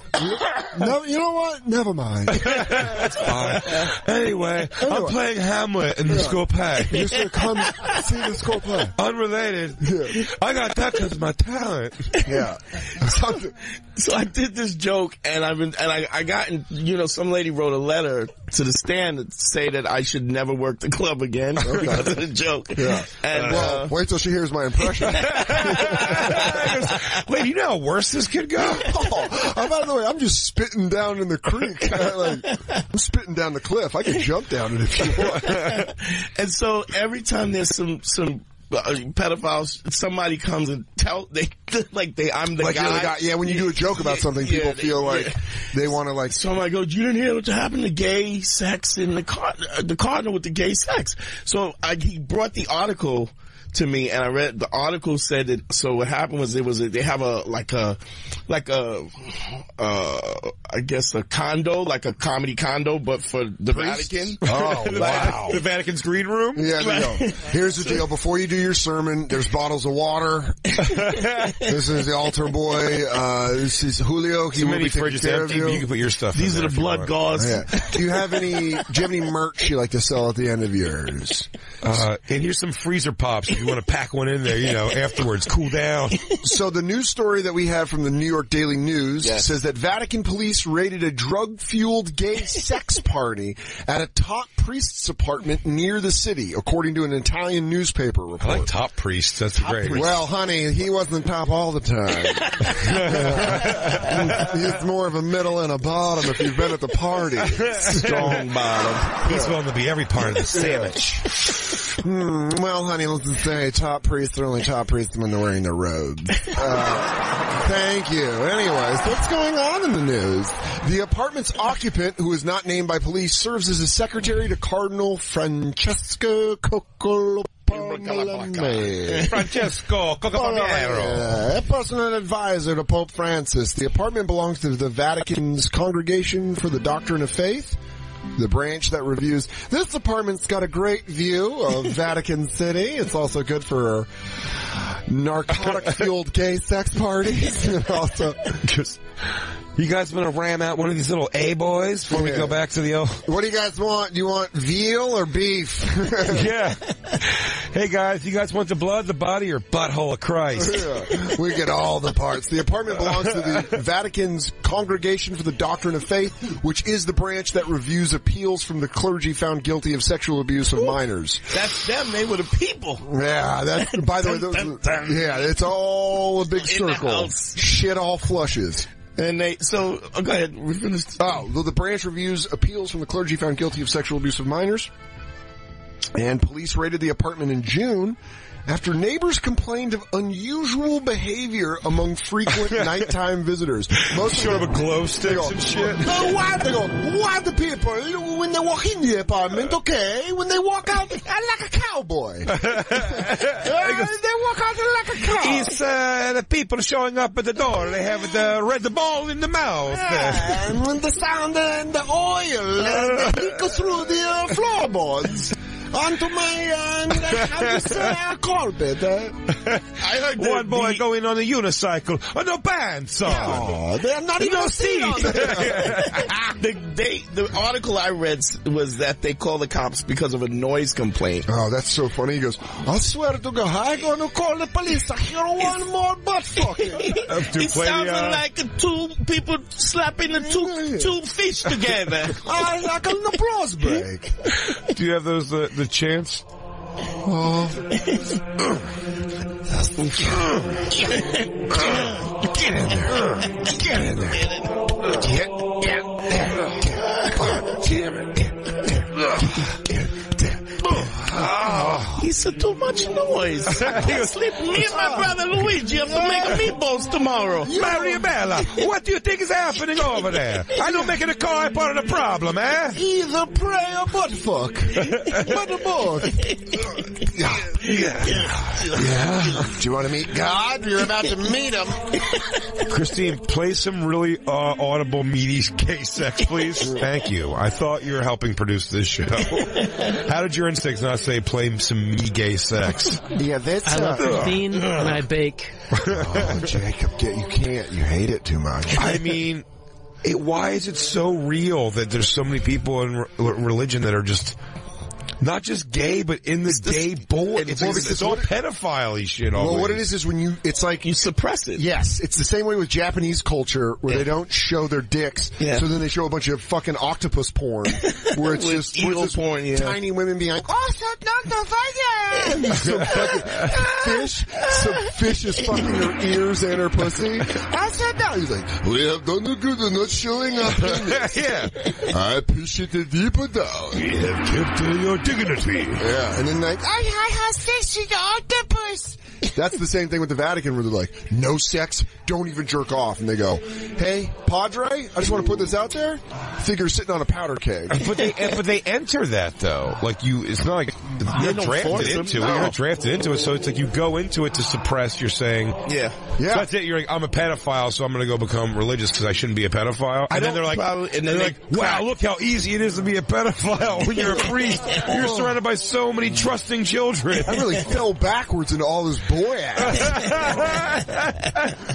No, you know what? Never mind. [LAUGHS] Fine. Anyway, I'm Anyway. playing Hamlet in the school play. You should come see the school play. Unrelated. I got that because of my talent. Yeah. So I did this joke, and I've been, and I, I got, in, you know, some lady wrote a letter to the stand to say that I should never work the club again [LAUGHS] because of the joke. Yeah. And well, uh, wait till she hears my impression. [LAUGHS] Wait, you know how worse this could go? oh, oh, by the way, I'm just spitting down in the creek. [LAUGHS] like, I'm spitting down the cliff. I can jump down it if you want. and so every time there's some some uh, pedophiles, somebody comes and tell they [LAUGHS] like they I'm the like guy. the guy. Yeah, when you do a joke about something, Yeah, people they- feel like yeah. they want to like. So I'm like, oh, you didn't hear what happened to gay sex in the car, uh, the cardinal with the gay sex. So I, he brought the article to me and I read, the article said that, so what happened was it was, a, they have a, like a, like a, uh, I guess a condo, like a comedy condo, but for the Vatican. [LAUGHS] Oh [LAUGHS] wow! The Vatican's green room? Yeah, there you go. Here's the [LAUGHS] deal. Before you do your sermon, there's bottles of water. this is the altar boy. Uh, this is Julio. He Too will be taking fridges care of you. you can put your stuff in These are the blood want. gauze. Yeah. Do you have any? Do you have any merch you like to sell at the end of yours? Uh, and here's some freezer pops if you want to pack one in there, you know, afterwards, cool down. [LAUGHS] So the news story that we have from the New York Daily News Yes. says that Vatican police raided a drug-fueled gay [LAUGHS] sex party at a top priest's apartment near the city, according to an Italian newspaper I report. like top priests. That's great. Well, honey, he wasn't top all the time. [LAUGHS] He's more of a middle and a bottom if you've been at the party. Strong bottom. He's willing to be every part of the sandwich. Hmm, well, honey, let's just say top priests are only top priests when they're wearing their robes. [LAUGHS] Uh, thank you. Anyways, what's going on in the news? The apartment's occupant, who is not named by police, serves as a secretary to Cardinal Francesco Coccolo. Francesco Cocapapiero. [LAUGHS] a personal advisor to Pope Francis. The apartment belongs to the Vatican's Congregation for the Doctrine of Faith, the branch that reviews. This apartment's got a great view of [LAUGHS] Vatican City. It's also good for narcotic-fueled [LAUGHS] gay sex parties. and also, Just, you guys want to ram out one of these little A boys before we Yeah. go back to the old? what do you guys want? Do you want veal or beef? [LAUGHS] Yeah. Hey guys, you guys want the blood, the body, or butthole of Christ? Yeah, we get all the parts. The apartment belongs to the Vatican's Congregation for the Doctrine of Faith, which is the branch that reviews appeals from the clergy found guilty of sexual abuse of minors. That's them. They were the people. Yeah, that's, by the way, those, Dun, dun, yeah, it's all a big circle. Shit all flushes. And they, so, oh, go ahead. We finished. Oh, well, the branch reviews appeals from the clergy found guilty of sexual abuse of minors. And police raided the apartment in June after neighbors complained of unusual behavior among frequent [LAUGHS] nighttime visitors. Most Sort of a glow sticks go, and shit. "Oh, why they go? Why the people when they walk in the apartment, okay? When they walk out, they're like a cowboy. [LAUGHS] Uh, they walk out like a cow. It's uh, the people showing up at the door. They have the red ball in the mouth. And when the sound and the oil uh, they leak through the uh, floorboards onto my uh, how do you say, uh, carpet. Uh, I heard that One boy the- going on a unicycle. on no pants oh, they're not even No seat on the, they, the article I read was that they called the cops because of a noise complaint. Oh, that's so funny. He goes, I swear to God, I'm going to call the police. I hear one more butt fucking. to [LAUGHS] it play sounded uh, like two people slapping the two two fish together. [LAUGHS] I like an applause break. [LAUGHS] Do you have those uh, the chants? Oh. Get in there. Get in there. Get, get, Damn it. He's so too much noise. [LAUGHS] I can't sleep. Me and my brother Luigi have to make meatballs tomorrow. Mariabella, what do you think is happening over there? I know making a car part of the problem, eh? Either pray or butt fuck. [LAUGHS] but both. Yeah. Yeah. Do you want to meet God? You're about to meet him. Christine, play some really uh, audible, meaty gay sex, please. Thank you. I thought you were helping produce this show. How did your instincts not say play some me gay sex? Yeah, that's. I love uh, Christine and I bake. Oh, Jacob, get, you can't. You hate it too much. I mean, it, why is it so real that there's so many people in re- religion that are just not just gay, but in the gay boy. It's, well, it's, it's all what- pedophile shit. Well, always. what it is is when you, it's like you suppress it. Yes, it's the same way with Japanese culture where they don't show their dicks, Yeah. so then they show a bunch of fucking octopus porn, [LAUGHS] where it's just, where it's just porn, yeah. tiny women being like, "Oh, so not the fucking [LAUGHS] some fucking fish, some fish is fucking her ears and her pussy." [LAUGHS] I said no. He's like, "We have done the good and not showing up." in yeah. I appreciate it deeper down. You have kept uh, your dignity. Yeah, and then like, I, I have sex with the octopus. That's the same thing with the Vatican where they're like, no sex, don't even jerk off. And they go, hey, Padre, I just want to put this out there. Think you're sitting on a powder keg. But they but they enter that though. Like you, it's not like you're don't drafted them. into it. No. You're not drafted into it. So it's like you go into it to suppress. You're saying, Yeah. So that's it. You're like, I'm a pedophile, so I'm going to go become religious because I shouldn't be a pedophile. And then they're like, probably- and they're then like, they wow, look how easy it is to be a pedophile when you're a priest. [LAUGHS] You're surrounded by so many trusting children. I really fell backwards into all this boy ass.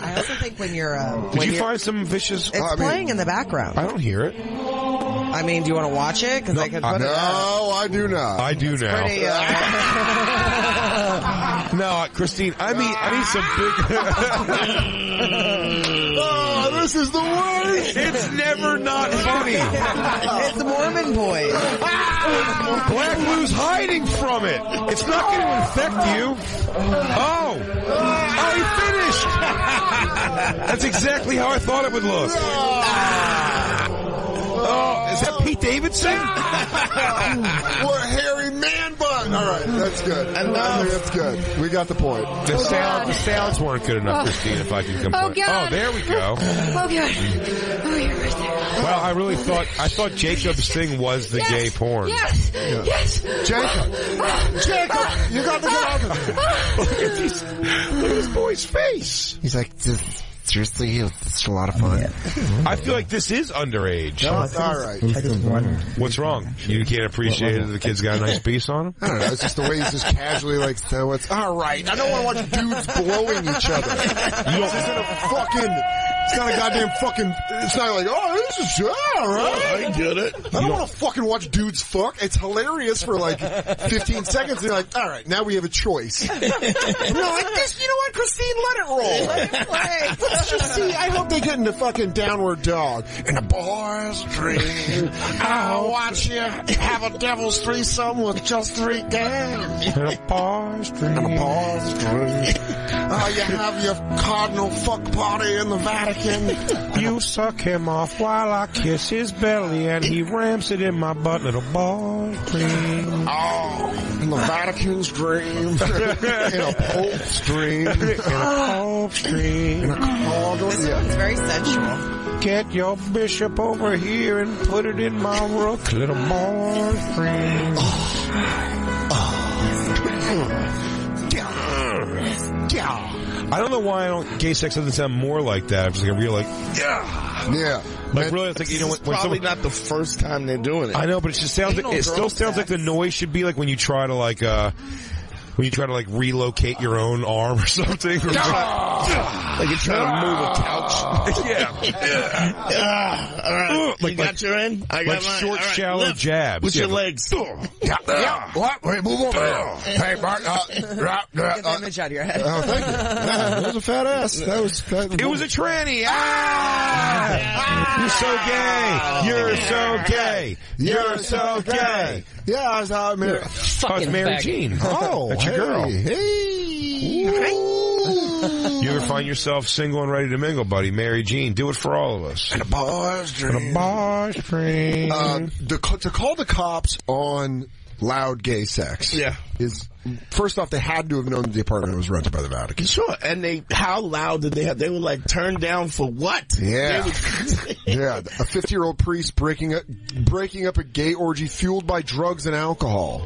I also think when you're, uh, Did when you you're, find some vicious? it's playing in the background. I don't hear it. I mean, do you want to watch it? Because I could put it. no. I do not. I do now. Pretty, uh, [LAUGHS] no, Christine, I mean, I need some big. [LAUGHS] this is the worst. It's never not funny. [LAUGHS] it's the Mormon boys. [LAUGHS] Black Blue's hiding from it. It's not going to infect you. Oh, I finished. [LAUGHS] That's exactly how I thought it would look. Ah. Oh, is that Pete Davidson? what hairy man butt. All right, that's good. Enough. That's good. We got the point. The oh, sound, the sounds weren't good enough, oh. Christine. If I can complain. Oh, oh, God. Oh, there we go. Oh god. Oh, you're right there. Well, I really thought I thought Jacob's thing was the Yes. gay porn. Yes. Yes. Jacob. Jacob, you got to get out of here. Look at this, look at this boy's face. He's like, "This- seriously, it's a lot of fun. I feel like this is underage. all right. I just wondered. What's wrong? You can't appreciate it that the kid's got a nice piece on him? I don't know. It's just the way he's just casually like, so it's all right. I don't want to watch dudes blowing each other. You this isn't a fucking. It's not a goddamn fucking. It's not like, oh, this is yeah, all right. I get it. I don't want to fucking watch dudes fuck. It's hilarious for like 15 seconds. And you're like, all right, now we have a choice. [LAUGHS] no, like this. You know what, Christine? Let it roll. Let it play. Let's just see. I hope they get into fucking downward dog. And a boys dream. I'll watch you have a devil's threesome with just three guys. And a pause And a pause dream. [LAUGHS] Oh, you have your cardinal fuck party in the Vatican. You suck him off while I kiss his belly and he rams it in my butt, little ball cream. Oh, in the Vatican's dream. [LAUGHS] in a Pope's dream. In a Pope's dream, In a cardinal. This Yeah. one's very sensual. Get your bishop over here and put it in my rook, little ball cream. Oh. Oh. I don't know why I don't. Gay sex doesn't sound more like that. It's like a real like, yeah, Yeah. like really. It's like you know when, when probably someone. not the first time they're doing it. I know, but it just sounds. Like, no it still girl sounds like the noise should be like when you try to like uh when you try to like relocate your own arm or [LAUGHS] something. Or like you're trying to move a couch. [LAUGHS] yeah. Ah, all right. Like- you got like- your end? I got like mine. short, All right, shallow lift jabs. With Yeah. your legs. Yeah, yeah. What? Wait, move over here. Hey, Mark. Uh, uh, Get the uh, image out of your head. oh, thank you. That was a fat ass. That was. That, It was a tranny. Ah! You're so gay. You're so gay. You're so gay. Yeah, I was out Mary. Oh, it's Mary Jean. Oh, That's your hey, girl. Hey. You ever find yourself single and ready to mingle, buddy? Mary Jean, do it for all of us. And a boy's And a boy's dream. Uh, the, to call the cops on loud gay sex. Yeah. Is first off, they had to have known that the apartment was rented by the Vatican. Sure. And they, how loud did they have? They were like turned down for what? Yeah. They [LAUGHS] Yeah, a 50 year old priest breaking up, breaking up a gay orgy fueled by drugs and alcohol.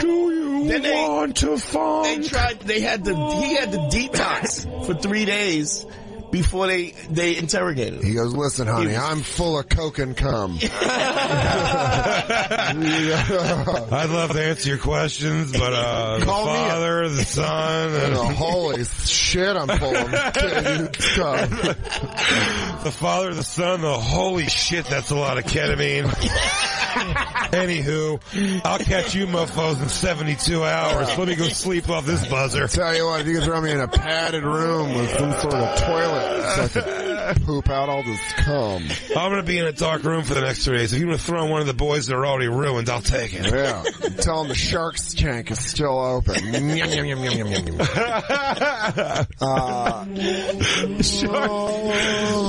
do you Then they- want to they find? tried, they had to, he had to detox for three days before they, they interrogated him. He goes, listen, honey, I'm full of coke and cum. [LAUGHS] I'd love to answer your questions, but uh, the Call me. father, the son, [LAUGHS] and Oh, holy shit, I'm full of cum. the father, of the son, the holy shit, that's a lot of ketamine. Anywho, I'll catch you mofos in 72 hours. Let me go sleep off this buzzer. Tell you what, if you can throw me in a padded room with some sort of toilet so I could poop out all this cum. I'm gonna be in a dark room for the next three days. If you want to throw one of the boys that are already ruined, I'll take it. Yeah. Tell them the shark's tank is still open. Yum, yum, yum, yum, yum, yum, yum. Uh,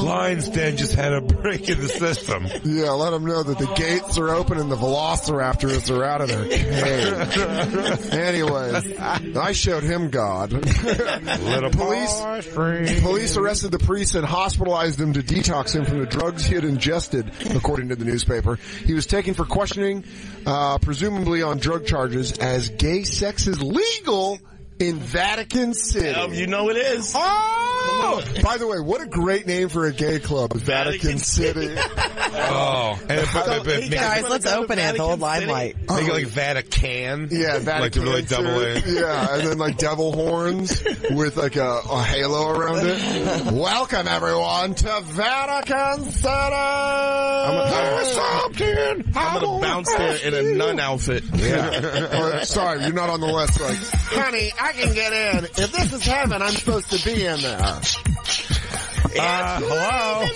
Lion's Den just had a break in the system. yeah, let them know that the gates are open and the velociraptors are out of their cage. Anyways, I showed him God. [LAUGHS] Little Police- Police arrested the priest and hospitalized him to detox him from the drugs he had ingested, according to the newspaper. He was taken for questioning, uh, presumably on drug charges, as gay sex is legal in Vatican City. Um, you know it is. Oh! By the way, what a great name for a gay club, Vatican, Vatican City. [LAUGHS] Oh, and but, but, but, make, Guys, let's open it. The old limelight. make it um, like Vatican. Yeah, Vatican Like to really double City. in. Yeah, and then like devil horns with like a, a halo around it. Welcome everyone to Vatican City. I'm something. I'm gonna bounce there in a nun outfit. [LAUGHS] Yeah. Oh, sorry, you're not on the list. Like, honey, I can get in. If this is heaven, I'm supposed to be in there. Uh, hello.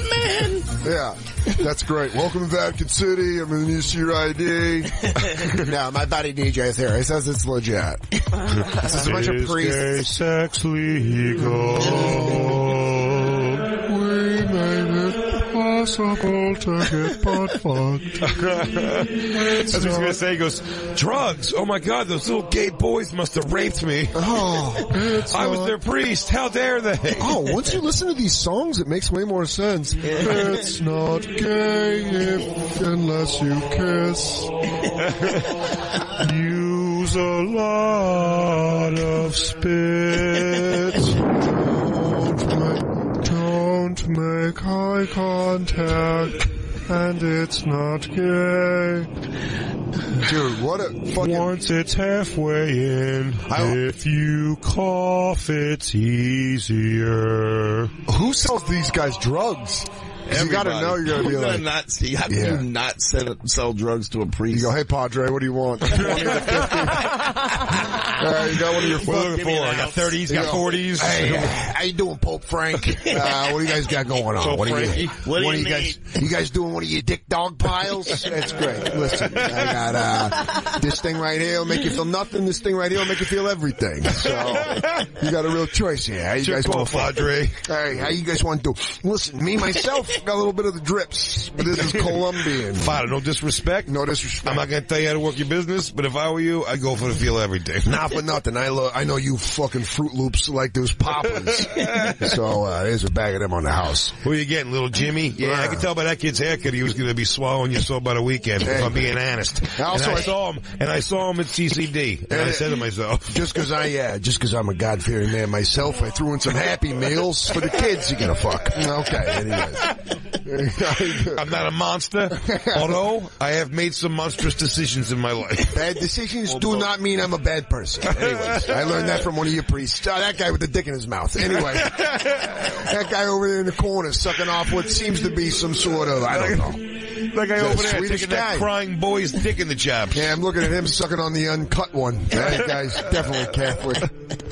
Yeah, that's great. Welcome to Vatican City. I'm going to use your ID. [LAUGHS] no, my buddy DJ is here. He says it's legit. This is a bunch of priests. gay sex legal? We made to get butt fucked. [LAUGHS] That's what he's gonna say. He goes, drugs. Oh my god, those little gay boys must have raped me. Oh, I was not- their priest. How dare they? Oh, once you listen to these songs, it makes way more sense. It's not gay if, unless you kiss. [LAUGHS] Use a lot of spit. Don't make eye contact, and it's not gay. Dude, what a fucking... Once it's halfway in, if you cough, it's easier. Who sells these guys drugs? You gotta know you're gonna be Who's like... not see. How can Yeah. you not sell, sell drugs to a priest? You go, hey Padre, what do you want? 20 to 50? Uh, you got one of your [LAUGHS] What are you looking for? I got 30s, got 40s. Hey, [LAUGHS] how you doing, Pope Frank? [LAUGHS] Uh, what do you guys got going on? Pope what, are you, what do you you guys? You guys doing one of your dick dog piles? That's great. Listen, I got uh, this thing right here will make you feel nothing. This thing right here will make you feel everything. So you got a real choice here. How you Check guys want call, Padre. Hey, how you guys want to do? Listen, me myself got a little bit of the drips, but this is Colombian. Father, no disrespect. No disrespect. I'm not gonna tell you how to work your business, but if I were you, I'd go for the feel everything. Not for nothing. I lo- I know you fucking Fruit Loops like those poppers. [LAUGHS] so uh, there's a bag of them on the house. Who are you getting, little Jimmy? Yeah, I can tell by that kid's haircut he was going to be swallowing you so by the weekend. If I'm being honest. Also, and I I- saw him, and I saw him at CCD, and I said to myself, [LAUGHS] Just because I, yeah, just because I'm a God fearing man myself, I threw in some Happy Meals for the kids. you're gonna fuck? Okay. Anyways, [LAUGHS] I'm not a monster, although I have made some monstrous decisions in my life. Bad decisions do not mean I'm a bad person. Anyways, [LAUGHS] I learned that from one of your priests. Oh, that guy with the dick in his mouth. Anyway, [LAUGHS] that guy over there in the corner sucking off what seems to be some sort of, I don't know. That guy over there taking that crying boy's dick in the chops. Yeah, I'm looking at him sucking on the uncut one. That guy's definitely Catholic.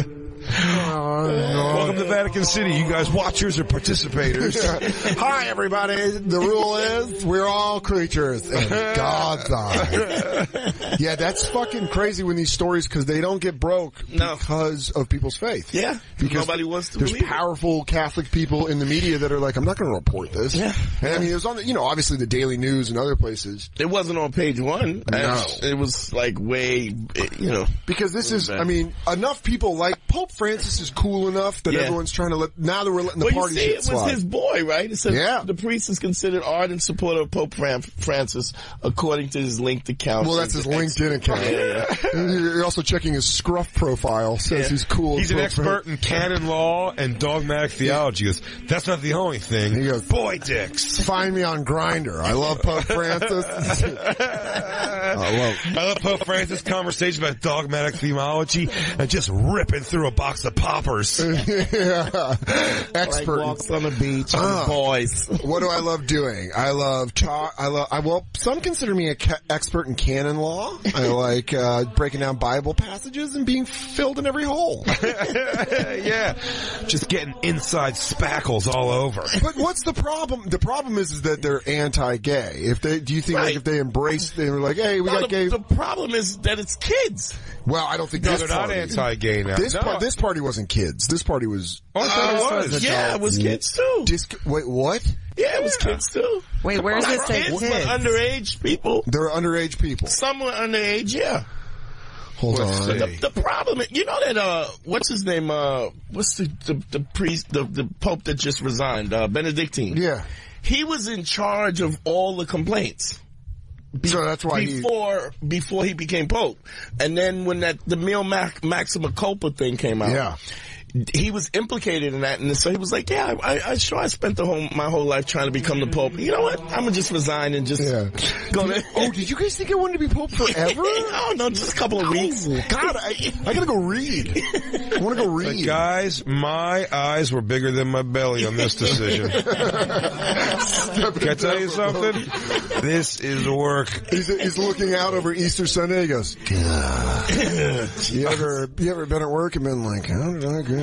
Oh, Welcome to Vatican City. You guys watchers or participators. [LAUGHS] Hi, everybody. The rule is we're all creatures oh, in [LAUGHS] God's eye. Yeah, that's fucking crazy when these stories, because they don't get broke because of people's faith. Yeah. Because Nobody wants to there's believe it. powerful Catholic people in the media that are like, I'm not going to report this. Yeah. And I mean, it was on the, you know, obviously the Daily News and other places. It wasn't on page one. No. It was like way, you know. Because this is, bad. I mean, enough people like Pope Francis is cool enough that Yeah. everyone's trying to let, now that we're letting the well, party you see, shit it was slide. his boy, right? It says Yeah. the priest is considered ardent supporter of Pope Francis, according to his linked account. Well, that's his LinkedIn account. Yeah, yeah. [LAUGHS] You're also checking his scruff profile. Says Yeah. he's cool. He's an expert in canon law and dogmatic theology. He goes, That's not the only thing. He goes, Boy dicks. Find me on Grindr. I love Pope Francis. [LAUGHS] I love. I love Pope Francis' conversation about dogmatic theology and just ripping through a box of poppers. [LAUGHS] yeah. Expert. Like walks on the [LAUGHS] beach, Ah. boys. [LAUGHS] What do I love doing? I love talk. I love. I well, some consider me a ca- expert in canon law. I like uh, breaking down Bible passages and being filled in every hole. yeah. Just getting inside spackles all over. But what's the problem? The problem is, is that they're anti-gay. If they, do you think like if they embrace, they were like, hey, we No, got the, gay. the problem is that it's kids. well, I don't think No, this they're not anti-gay now. This No. par- this party wasn't kids. This party was. Oh, I thought it was. Yeah, it was kids too. Disc- wait, what? Yeah, it was kids too. Wait, where's Not this take kids, kids? but underage people. There are underage people. Some were underage, yeah. Hold Let's on. The, the problem, you know that uh, what's his name? Uh, what's the the, the priest, the the pope that just resigned, uh, Benedictine. Yeah. He was in charge of all the complaints So that's why he. before before he became pope, and then when that the Mil Mac, Maxima Culpa thing came out, Yeah. He was implicated in that, and so he was like, "Yeah, I, I sure I spent the whole my whole life trying to become the pope. You know what? I'm gonna just resign and just Yeah. go there." Oh, did you guys think I wanted to be pope [LAUGHS] forever? [LAUGHS] oh no, just a couple of weeks. Oh, God, I, I gotta go read. I want to go But [LAUGHS] read. guys, my eyes were bigger than my belly on this decision. Can I tell you something? This is work. He's, he's looking out over Easter Sunday. He goes, God. You ever, you ever been at work and been like, how did I get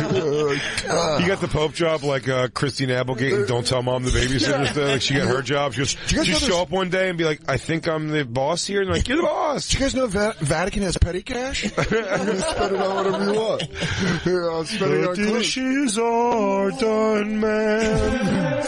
You got the Pope job like uh, Christina Applegate and Don't Tell Mom the Babysitter. stuff. Like she got her job. She goes, you guys she show up one day and be like, I think I'm the boss here. And like, you're the boss. Do you guys know Va- Vatican has petty cash? [LAUGHS] you can spend it on whatever you want. Yeah, I'll spend it on clothes. dishes are done, man.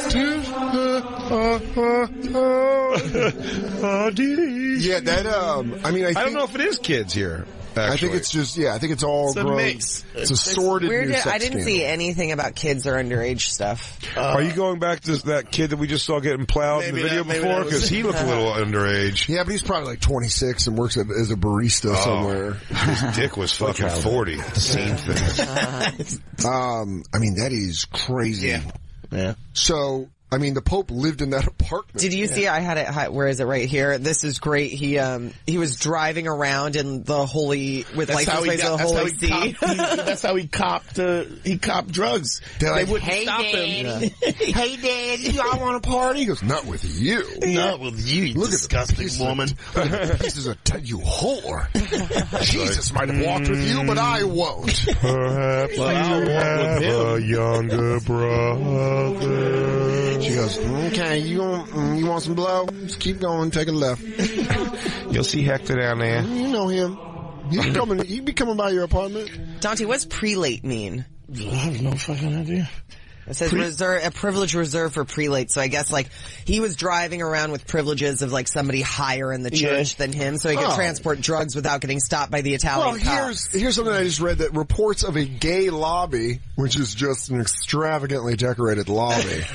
Yeah, that, um, I mean, I, think, I don't know if it is kids here. I think it's just, yeah, I think it's all It's a grown. mix. It's a sordid Weird. New I didn't scandal. see anything about kids or underage stuff. Are you going back to that kid that we just saw getting plowed in the Maybe video that- maybe before? that was- Because he looked a little [LAUGHS] underage. Yeah, but he's probably like 26 and works at, as a barista Oh. somewhere. His dick was fucking 40. Same thing. [LAUGHS] Um, I mean, that is crazy. Yeah. Yeah. So, I mean, the Pope lived in that [LAUGHS] apartment. Did you see? I had it. Where is it? Right here. This is great. He um he was driving around in the holy with That's how he got, the that's how he See. copped, he, that's how he copped, uh, he copped drugs. They're they like, wouldn't "Hey, stop Daddy." him. [LAUGHS] hey, Dad, y'all want a party? He goes, not with you. Not with you, you Look disgusting at the pieces woman. Of, [LAUGHS] look at the pieces of t- you whore. Jesus might have walked with you, but I won't. Perhaps Well, I'll you walk have with a younger brother. She goes, okay, you want, mm, you want some blow? Just keep going, take a left. [LAUGHS] You'll see Hector down there. You know him. He's coming, he'd be coming by your apartment. Dante, what's prelate mean? I have no fucking idea. It says reserve, a privilege reserved for prelates. So I guess like he was driving around with privileges of like somebody higher in the church Yeah. than him, so he could Oh. transport drugs without getting stopped by the Italian Well, cops. here's here's something I just read that reports of a gay lobby, which is just an extravagantly decorated lobby. [LAUGHS]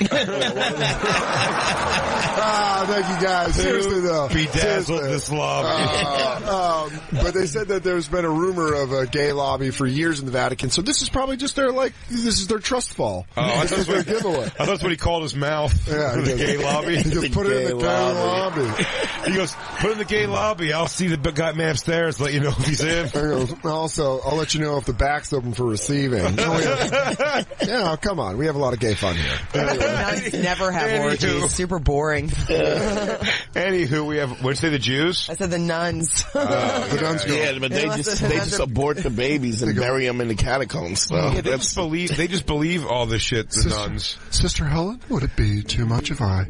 ah, thank you guys. Seriously though, Bedazzled Seriously. this lobby. Uh, um, but they said that there's been a rumor of a gay lobby for years in the Vatican. So this is probably just their like this is their trust fall. Oh, I I thought, that's what, [LAUGHS] giveaway. I thought that's what he called his mouth. Yeah, [LAUGHS] the he gay lobby. he goes, "Put it in the gay lobby." [LAUGHS] He goes, put it in the gay lobby. I'll see the guy man upstairs. Let you know if he's in. He goes, Also, I'll let you know if the back's open for receiving. Oh, yeah. yeah, come on. We have a lot of gay fun here. Nuns never have Anywho. orgies. Super boring. Anywho, we have. What'd you say? The Jews? I said the nuns. Uh, the nuns go. Yeah, but they Unless just it they has just abort the babies and bury them in the catacombs. So Yeah, they that's just believe. They just believe all this shit. The nuns. Sister Helen, would it be too much if I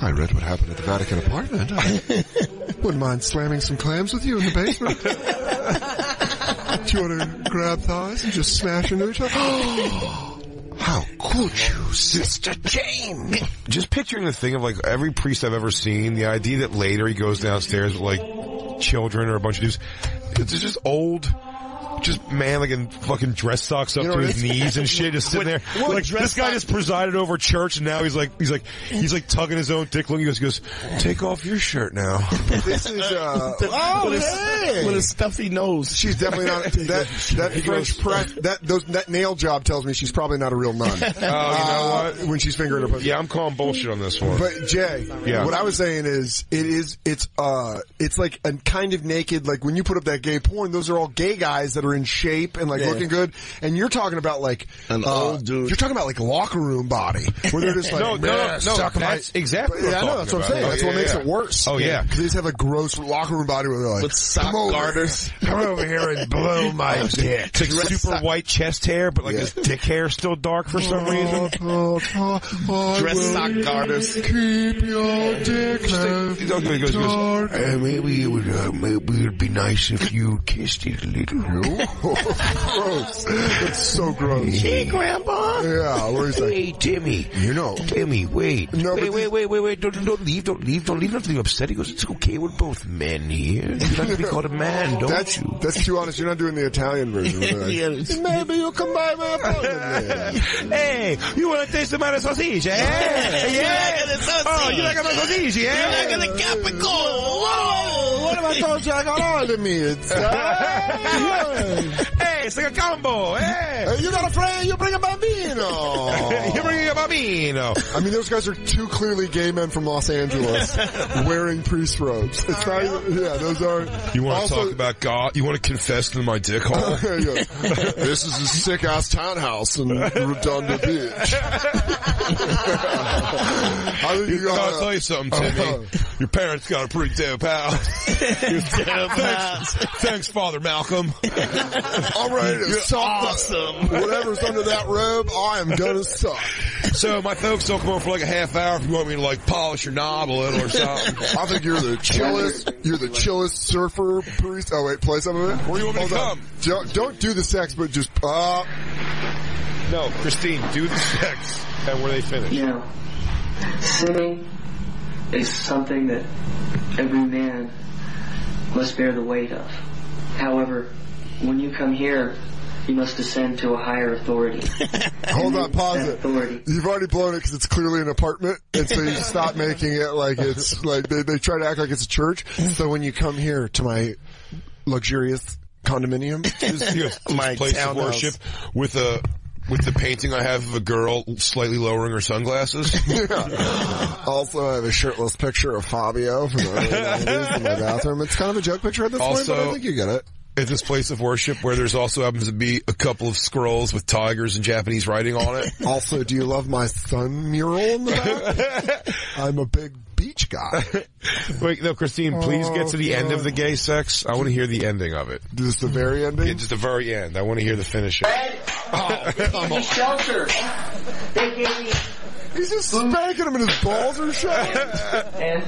I read what happened at the Vatican apartment? I [LAUGHS] wouldn't mind slamming some clams with you in the basement. Do you want to grab thighs and just smash into each other? [GASPS] How could you, Sister Jane? Just picturing the thing of like every priest I've ever seen, the idea that later he goes downstairs with like children or a bunch of dudes. It's just old. Just man, like in fucking dress socks up You know, to his knees and shit, just sitting there. what like this guy just presided over church, and now he's like, he's like, he's like tugging his own dick. Looking, he goes, he goes, take off your shirt now. [LAUGHS] This is, uh, oh, [LAUGHS] with, hey! a, with a stuffy nose. She's definitely not, [LAUGHS] that, that French press, that, those, that nail job tells me she's probably not a real nun. Oh, you know what? When she's fingering her pussy. Yeah, I'm calling bullshit on this one. But Jay, Yeah. what I was saying is, it is, it's, uh, it's like a kind of naked, like when you put up that gay porn, those are all gay guys that are in shape and like Yeah. looking good. And you're talking about like, An uh, old dude. You're talking about like locker room body, where they're just [LAUGHS] like, No, no, "Man, no, that's exactly yeah, I'm know, that's what I'm saying. Oh, that's yeah, what makes it worse. Oh, yeah. Because they just have a gross locker room body where they're like, With sock "Come over. garters. Come over here and blow [LAUGHS] my dick. It's like super white chest hair, but like his dick hair is still dark for some reason. [LAUGHS] Dress sock garters. Keep your dick He goes, he goes, he goes, Uh, maybe it would, uh, maybe it would be nice if you kissed it a little. Gross. That's so gross. Hey, Grandpa. Yeah, where he's like, Hey, Timmy. you know. Timmy, wait. No, wait, wait, wait, wait, wait. Don't, don't leave, don't leave, don't leave. Nothing upset. He goes, it's okay. We're both men here. You like to be called a man, don't That's you? that's too honest. You're not doing the Italian version. [LAUGHS] Yeah, Maybe you'll come by my apartment. Hey, you want to taste the sausage, eh? Yeah, Oh, you like a sausage, yeah? You like a Capricorn. Whoa! What am I supposed to got on to me? [LAUGHS] It's, [LAUGHS] uh, Hey, it's like a combo, Hey. you not afraid? You bring a bambino. [LAUGHS] you bring a bambino. I mean, those guys are two clearly gay men from Los Angeles [LAUGHS] wearing priest robes. It's not even, yeah, those are. You want to talk about God? You want to confess to my dick hole? Yeah. This is a sick ass townhouse in Redondo Beach. I think you I'll gotta- tell you something, Timmy. Your parents got a pretty dope house. thanks, thanks, Father Malcolm. [LAUGHS] I'm ready to You're suck awesome. the, whatever's under that robe. I am gonna suck. So my folks don't come over for like a half hour if you want me to like polish your knob a little or something. [LAUGHS] I think you're the chillest. You're the chillest surfer priest. Oh wait, play some of it. Where you want me to Hold on. come? Don't, don't do the sex, but just uh. No, Christine, do the sex. And where they finish. You know, sinning is something that every man must bear the weight of. However, when you come here, you must ascend to a higher authority. [LAUGHS] Hold on, pause it. Authority. You've already blown it because it's clearly an apartment, and so you [LAUGHS] stop making it like it's like they, they try to act like it's a church. So when you come here to my luxurious condominium, [LAUGHS] This, you My place of townhouse. worship with a with the painting I have of a girl slightly lowering her sunglasses. yeah. also I have a shirtless picture of Fabio from the early 90s in my bathroom. It's kind of a joke picture at this point, but I think you get it. At this place of worship, where there's also happens to be a couple of scrolls with tigers and Japanese writing on it. [LAUGHS] Also, do you love my sun mural in the back? [LAUGHS] I'm a big beach guy. [LAUGHS] Wait, no, Christine, please get to the end of the gay sex. I want to hear the ending of it. Just the very ending? Yeah, just the very end. I want to hear the finish. Oh, come on. Shelter. They gave me He's just spanking him and his balls are shut. and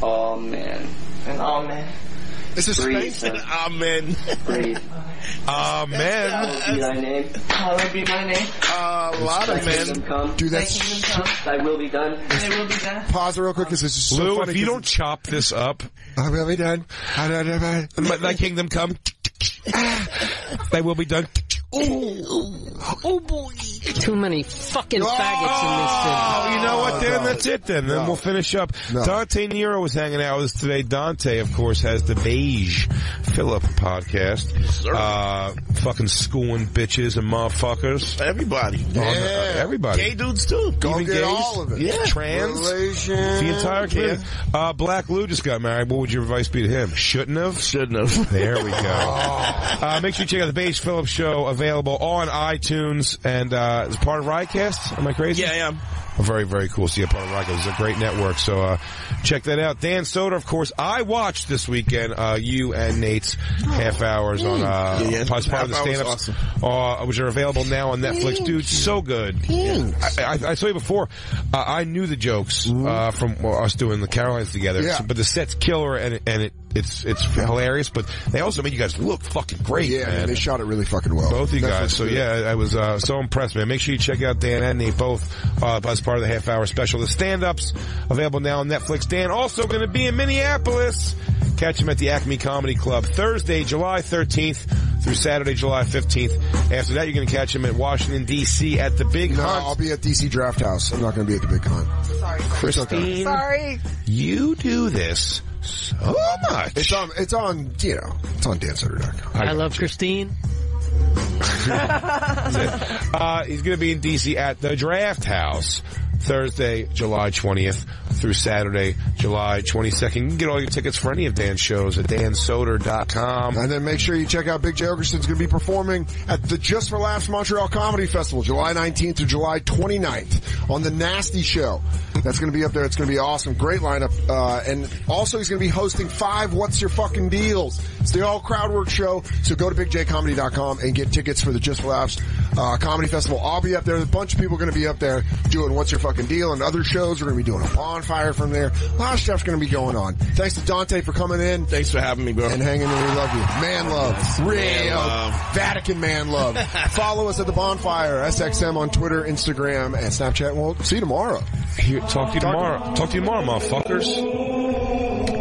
oh man, and oh man. It's a Breathe, spank. son. [LAUGHS] Amen. Breathe. Amen. Hallowed be thy name. Hallowed be my name. Uh, a lot Thy of men. kingdom come. Dude, Thy kingdom come. Thy will be done. Thy will be done. Pause it real quick because this is so Lou, funny. if you don't chop this up, I [LAUGHS] will be done. I will be done. let thy kingdom come. Thy will be done. Oh boy. Too many fucking faggots in this thing. Oh, you know what, Dan? no. That's it then. Then No. we'll finish up. No. Dante Nero was hanging out with us today. Dante, of course, has the Beige Phillip podcast. Uh, fucking schooling bitches and motherfuckers. Everybody. On, uh, everybody. Gay dudes too. Go Even get gays? all of it. Yeah. Trans? Relations. The entire community. Uh, Black Lou just got married. What would your advice be to him? Shouldn't have? Shouldn't have. There we go. [LAUGHS] Uh, make sure you check out the Beige Phillip Show, available on iTunes and uh, is part of Riotcast. Am I crazy? Yeah, I am. Oh, very, very cool. See a part of Riotcast. It's a great network. So uh, check that out. Dan Soder, of course. I watched this weekend uh, you and Nate's half hours on uh, Yeah, yeah. as part of the Half stand-ups, uh, which are available now on Netflix. Dude, so good. I, I, I told you before, uh, I knew the jokes uh, from us doing the Carolines together, Yeah. So- but the set's killer and and it it's it's hilarious. But they also made you guys look fucking great, Yeah, man. they shot it really fucking well. Both of you Netflix guys. So did. yeah, I was uh, so impressed, man. Make sure you check out Dan and Nate both uh, as part of the half hour special. The stand ups available now on Netflix. Dan also going to be in Minneapolis. Catch him at the Acme Comedy Club Thursday, July 13th through Saturday, July 15th. After that, you're going to catch him at Washington D.C. at the Big No, Hunt. I'll be at DC Draft House. I'm not going to be at the big con. Christine, Sorry. you do this so much. It's on. It's on. You know, it's on dansoder.com. I love Christine. [LAUGHS] [LAUGHS] Uh, he's going to be in D.C. at the Draft House Thursday, July 20th through Saturday, July 22nd. You can get all your tickets for any of Dan's shows at dansoder.com. And then make sure you check out Big Jay Oakerson's going to be performing at the Just for Laughs Montreal Comedy Festival, July 19th to July 29th on the Nasty Show. That's going to be up there. It's going to be awesome. Great lineup. Uh, and also he's going to be hosting five What's Your Fucking Deals. It's the all crowd work show. So go to bigjaycomedy.com and get tickets for the Just for Laughs uh, Comedy Festival. I'll be up there. A bunch of people are going to be up there doing What's Your Fucking Deal and other shows. We're going to be doing a bonfire from there. A lot of stuff's going to be going on. Thanks to Dante for coming in. Thanks for having me, bro. And hanging in. We love you. Man love. Real. Man love. Vatican man love. [LAUGHS] Follow us at the bonfire, SXM on Twitter, Instagram, and Snapchat. We'll see you tomorrow. Here, talk to you tomorrow. Talk to you tomorrow, motherfuckers.